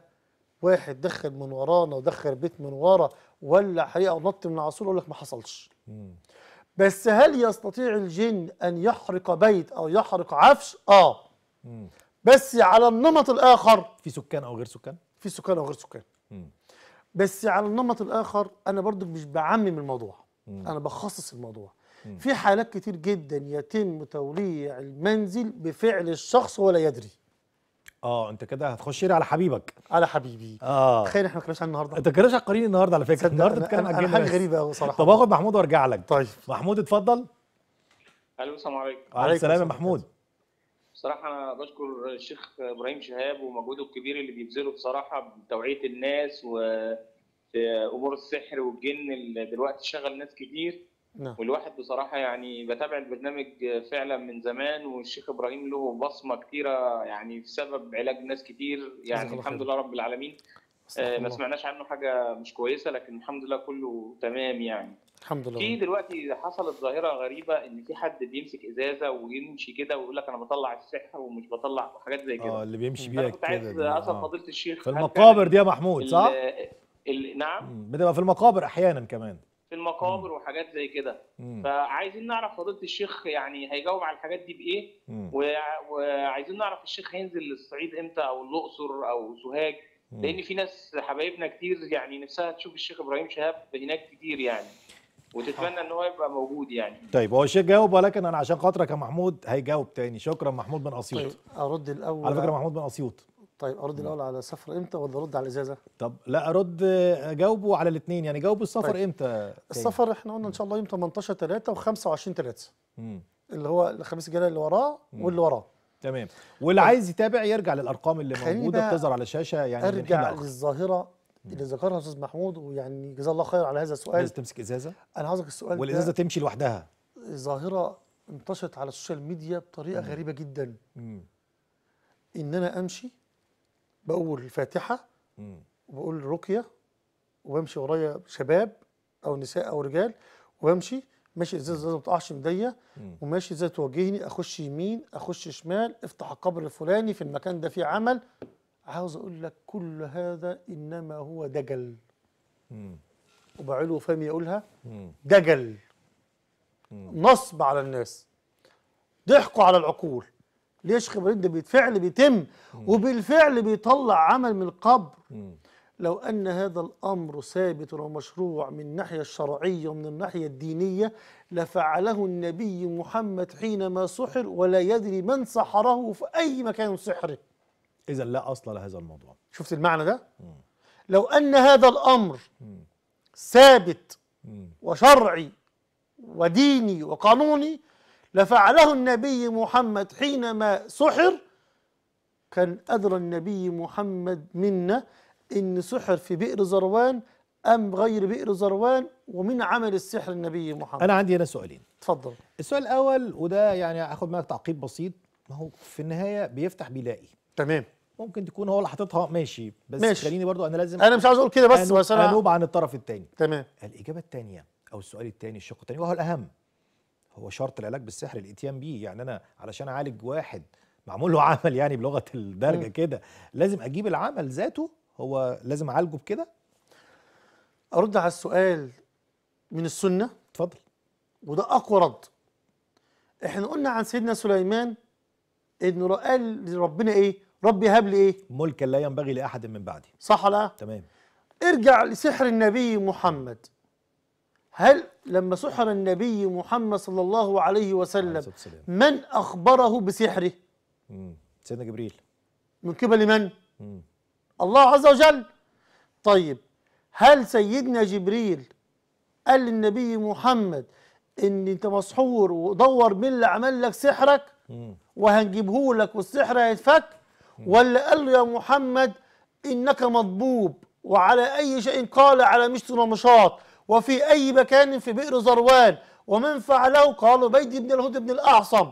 واحد دخل من ورانا ودخل البيت من ورا ولع حريقه ونط من العصور أقول لك ما حصلش. بس هل يستطيع الجن أن يحرق بيت أو يحرق عفش؟ آه. مم. بس على النمط الآخر في سكان أو غير سكان؟ في سكان أو غير سكان. مم. بس على النمط الآخر أنا برضو مش بعمم الموضوع. مم. أنا بخصص الموضوع. في حالات كتير جدا يتم توليع المنزل بفعل الشخص ولا يدري. آه أنت كده هتخش لي على حبيبك. على حبيبي. آه. تخيل إحنا ما كناش عنه النهارده. أنت كده شقرين النهارده على فكرة. النهارده أنا- عن حاجة بس. غريبة قوي صراحة. طب اخد محمود وارجع لك. طيب. محمود اتفضل. ألو السلام عليكم. وعليكم السلام يا. محمود. بصراحة أنا بشكر الشيخ إبراهيم شهاب ومجهوده الكبير اللي بيبذله بصراحة بتوعية الناس وفي أمور السحر والجن اللي دلوقتي شغل ناس كتير. نعم والواحد بصراحة يعني بتابع البرنامج فعلا من زمان والشيخ إبراهيم له بصمة كتيرة يعني بسبب علاج ناس كتير يعني الله الحمد. لله رب العالمين آه، ما الله. سمعناش عنه حاجة مش كويسة لكن الحمد لله كله تمام يعني الحمد في لله دلوقتي حصلت ظاهرة غريبة إن في حد بيمسك إزازة ويمشي كده ويقول لك أنا بطلع السحر ومش بطلع حاجات زي آه كده اللي بيمشي أنا بيها كنت عايز كده دي. أسأل آه. فضيلة الشيخ في المقابر دي يا محمود صح؟ ال... نعم مم. بتبقى في المقابر أحيانا كمان في المقابر وحاجات زي كده. مم. فعايزين نعرف فضيله الشيخ يعني هيجاوب على الحاجات دي بإيه. مم. وع- وعايزين نعرف الشيخ هينزل للصعيد إمتى أو الأقصر أو سوهاج. مم. لأن في ناس حبايبنا كتير يعني نفسها تشوف الشيخ إبراهيم شهاب هناك كتير يعني. وتتمنى إن هو يبقى موجود يعني. طيب هو الشيخ جاوب ولكن أنا عشان خاطرك يا محمود هيجاوب تاني. شكرا محمود بن أسيوط. طيب أرد الأول. على فكرة محمود بن أسيوط. طيب أرد الأول على سفر إمتى ولا أرد على الازازه طب لا أرد جاوبوا على الاثنين يعني جاوبوا السفر طيب. إمتى؟ السفر إحنا قلنا إن شاء الله يوم 18 3 و25 3 مم. اللي هو الخميس الجاي اللي وراه واللي وراه. تمام. واللي عايز يتابع يرجع للأرقام اللي موجودة بتظهر على الشاشة يعني أرجع. للظاهرة اللي ذكرها الاستاذ محمود ويعني جزاه الله خير على هذا السؤال. لازم تمسك إزازة؟ أنا عاوزك السؤال والإزازة تمشي لوحدها. ظاهره انتشرت على ال social media بطريقة غريبة جدا. مم. إن أنا أمشي بقول الفاتحة. وبقول رقية وبمشي ورايا شباب أو نساء أو رجال وبمشي ماشي ازاز ما تقعش من إيديا. وماشي إزاي توجهني أخش يمين أخش شمال افتح القبر الفلاني في المكان ده فيه عمل عاوز أقول لك كل هذا إنما هو دجل. وبعلو فمي يقولها. دجل نصب على الناس ضحكوا على العقول ليش خبرين ده بالفعل بيتم؟ وبالفعل بيطلع عمل من القبر. لو أن هذا الأمر ثابت ومشروع من الناحية الشرعية ومن الناحية الدينية لفعله النبي محمد حينما سحر ولا يدري من سحره في أي مكان سحره. اذا لا أصل لهذا الموضوع. شفت المعنى ده؟ لو أن هذا الأمر ثابت مم. وشرعي وديني وقانوني لفعله النبي محمد حينما سحر. كان أدرى النبي محمد منا إن سحر في بئر زروان أم غير بئر زروان ومن عمل السحر النبي محمد. أنا عندي هنا سؤالين. اتفضل السؤال الأول وده يعني هاخد منك تعقيب بسيط. ما هو في النهاية بيفتح بيلاقي. تمام. ممكن تكون هو اللي حاططها ماشي. بس ماشي. خليني برضو أنا لازم أنا مش عاوز أقول كده بس بس أنا أنوب عن الطرف الثاني تمام. الإجابة الثانية أو السؤال الثاني الشق الثاني وهو الأهم. هو شرط العلاج بالسحر الاتيان بيه يعني أنا علشان أعالج واحد معمول له عمل يعني بلغة الدرجة كده لازم أجيب العمل ذاته؟ هو لازم أعالجه بكده؟ أرد على السؤال من السنة. اتفضل. وده أقوى رد. إحنا قلنا عن سيدنا سليمان انه قال لربنا إيه؟ ربي هب لي إيه؟ ملكا لا ينبغي لأحد من بعدي. صح لا؟ تمام. ارجع لسحر النبي محمد. هل لما سحر النبي محمد صلى الله عليه وسلم. من أخبره بسحره. سيدنا جبريل من قبل من. الله عز وجل طيب هل سيدنا جبريل قال للنبي محمد إن أنت مسحور ودور مين اللي عمل لك سحرك. وهنجيبه لك والسحر هيتفك ولا قال له يا محمد إنك مضبوب وعلى أي شيء قال على مشط ومشاط وفي أي مكان في بئر زروان ومن فعله قالوا بيد بن الهود بن الأعصم.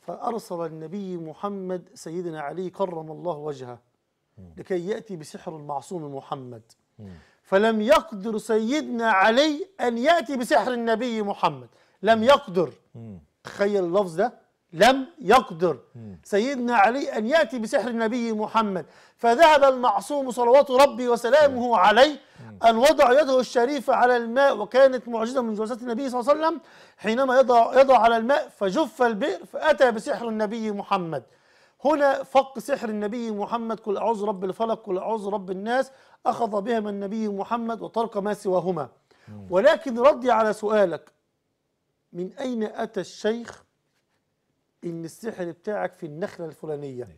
فأرسل النبي محمد سيدنا علي كرم الله وجهه لكي يأتي بسحر المعصوم محمد. فلم يقدر سيدنا علي أن يأتي بسحر النبي محمد. لم يقدر. تخيل اللفظ ده؟ لم يقدر سيدنا علي أن يأتي بسحر النبي محمد. فذهب المعصوم صلوات ربي وسلامه عليه أن وضع يده الشريفة على الماء وكانت معجزة من معجزات النبي صلى الله عليه وسلم حينما يضع يضع على الماء فجف البئر فأتى بسحر النبي محمد. هنا فك سحر النبي محمد كل أعوذ رب الفلق كل أعوذ رب الناس أخذ بهما النبي محمد وترك ما سواهما. ولكن ردي على سؤالك من أين أتى الشيخ إن السحر بتاعك في النخلة الفلانية.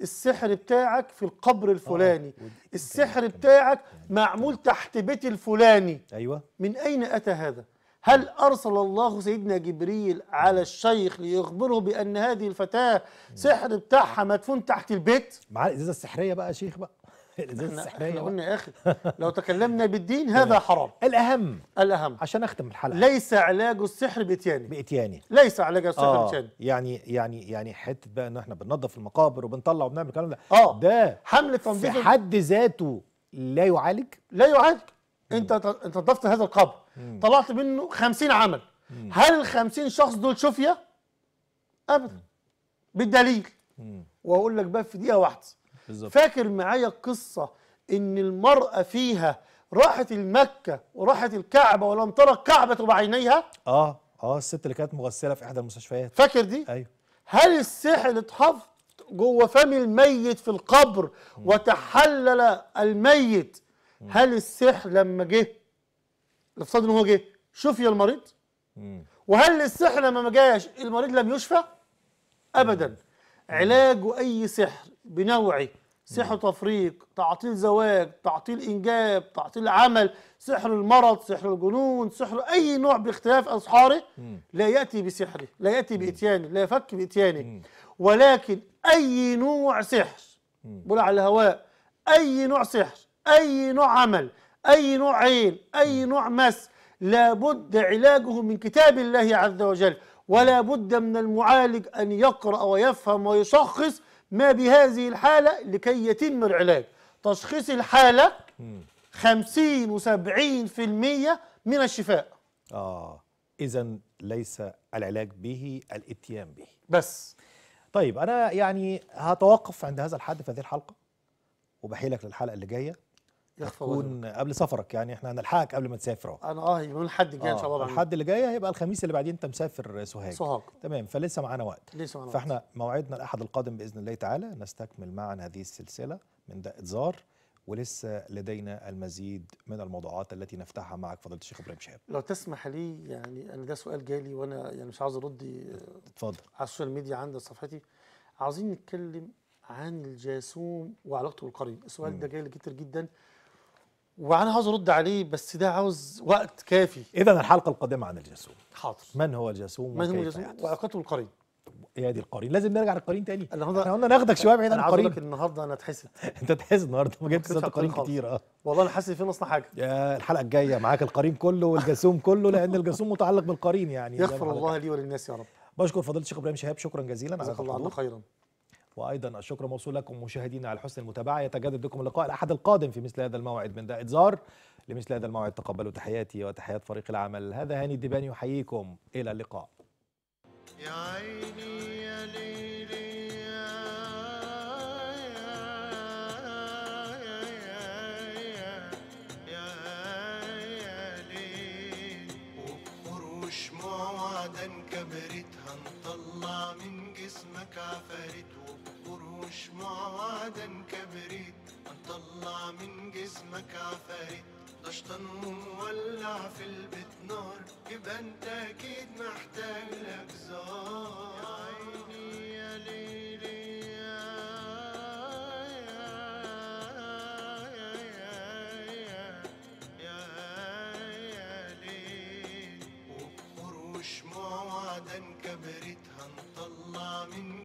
السحر بتاعك في القبر الفلاني ودي- السحر. بتاعك معمول تحت بيت الفلاني أيوه من أين أتى هذا؟ هل أرسل الله سيدنا جبريل على الشيخ ليخبره بأن هذه الفتاة سحر بتاعها مدفون تحت البيت؟ مع الإزازة السحرية بقى يا شيخ بقى الازازه إحنا, السحرية. قلنا يا أخي لو تكلمنا بالدين هذا حرام. الأهم. الأهم. عشان أختم الحلقة. ليس علاج السحر بإتيانه. باتياني ليس علاج السحر آه بإتيانه. يعني يعني يعني حتة بقى إن إحنا بننظف المقابر وبنطلع وبنعمل الكلام ده. آه. ده حملة في تنظيف حد ذاته لا يعالج؟ لا يعالج. أنت أنت نظفت هذا القبر. طلعت منه خمسين عمل. هل الخمسين شخص دول شفية؟ أبدا. بالدليل. مم. وأقول لك بقى في دقيقة واحدة. بالظبط. فاكر معايا قصة إن المرأة فيها راحت المكة وراحت الكعبة ولم ترى الكعبة بعينيها آه آه الست اللي كانت مغسلة في إحدى المستشفيات. فاكر دي؟ أيوه. هل السحر اتحط جوه فم الميت في القبر وتحلل الميت؟ هل السحر لما جه الافتراض إن هو جه شفي المريض. وهل السحر لما ما جاش المريض لم يشفى؟ ابدا. علاج أي سحر. بنوعه سحر تفريق تعطيل زواج تعطيل إنجاب تعطيل عمل سحر المرض سحر الجنون سحر أي نوع باختلاف اسحاره لا يأتي بسحره لا يأتي باتيانه لا يفك باتيانه ولكن أي نوع سحر بقول على الهواء أي نوع سحر أي نوع عمل أي نوع عين أي نوع مس لابد علاجه من كتاب الله عز وجل. ولا بد من المعالج أن يقرأ ويفهم ويشخص ما بهذه الحالة لكي يتم العلاج. تشخيص الحالة 50 و70% من الشفاء. آه اذا ليس العلاج به الاتيان به. بس. طيب أنا يعني هتوقف عند هذا الحد في هذه الحلقة وبحيلك للحلقة اللي وجهه. تكون قبل سفرك يعني إحنا هنلحقك قبل ما تسافر اهو أنا آه يوم الحد الجاي إن شاء الله بعمل. الحد اللي جاي هيبقى الخميس اللي بعدين أنت مسافر سوهاج. سوهاج. تمام فلسه معانا وقت. ليس معنا فإحنا موعدنا الأحد القادم بإذن الله تعالى نستكمل معا هذه السلسلة من دقة زار ولسه لدينا المزيد من الموضوعات التي نفتحها معك فضيلة الشيخ إبراهيم شهاب. لو تسمح لي يعني أنا ده سؤال جالي وأنا يعني مش عاوز أرد اتفضل. على ال social media عند صفحتي. عاوزين نتكلم عن الجاسوم وعلاقته بالقرين السؤال ده جاي كتير جدا. وأنا عاوز أرد عليه بس ده عاوز وقت كافي. اذا الحلقة القادمة عن الجاسوم. حاضر. من هو الجاسوم من هو الجاسوم؟ وعلاقته بالقرين. يا دي القرين. لازم نرجع للقرين تاني. النهارده- إحنا قلنا ناخدك شوية بعيد عن أنا القرين. لك النهارده أنا اتحسد أنت تحس النهارده ما جبتش سيره القرين كتير. آه. والله أنا حاسس في نصنا حاجة. يا الحلقة الجاية معاك القرين كله والجاسوم كله لأن الجاسوم متعلق بالقرين يعني. يغفر الله لي وللناس يا رب. بشكر فضيلة الشيخ إبراهيم شهاب. شكرا جزيلا على الله خيرا. وأيضا الشكر موصول لكم مشاهدينا على حسن المتابعة. يتجدد بكم اللقاء الأحد القادم في مثل هذا الموعد من داء زار لمثل هذا الموعد تقبلوا تحياتي وتحيات فريق العمل. هذا هاني الدباني يحييكم. إلى اللقاء. يا عيني يا ليلي كبرتها نطلع من جسمك عفاريت. مشموعة كبريت هنطلع من جسمك عفاريت. طشطن ومولع في البيت نار يبقى أنت أكيد محتاج لك زار يا عيني يا ليلي يا موعدا هنطلع من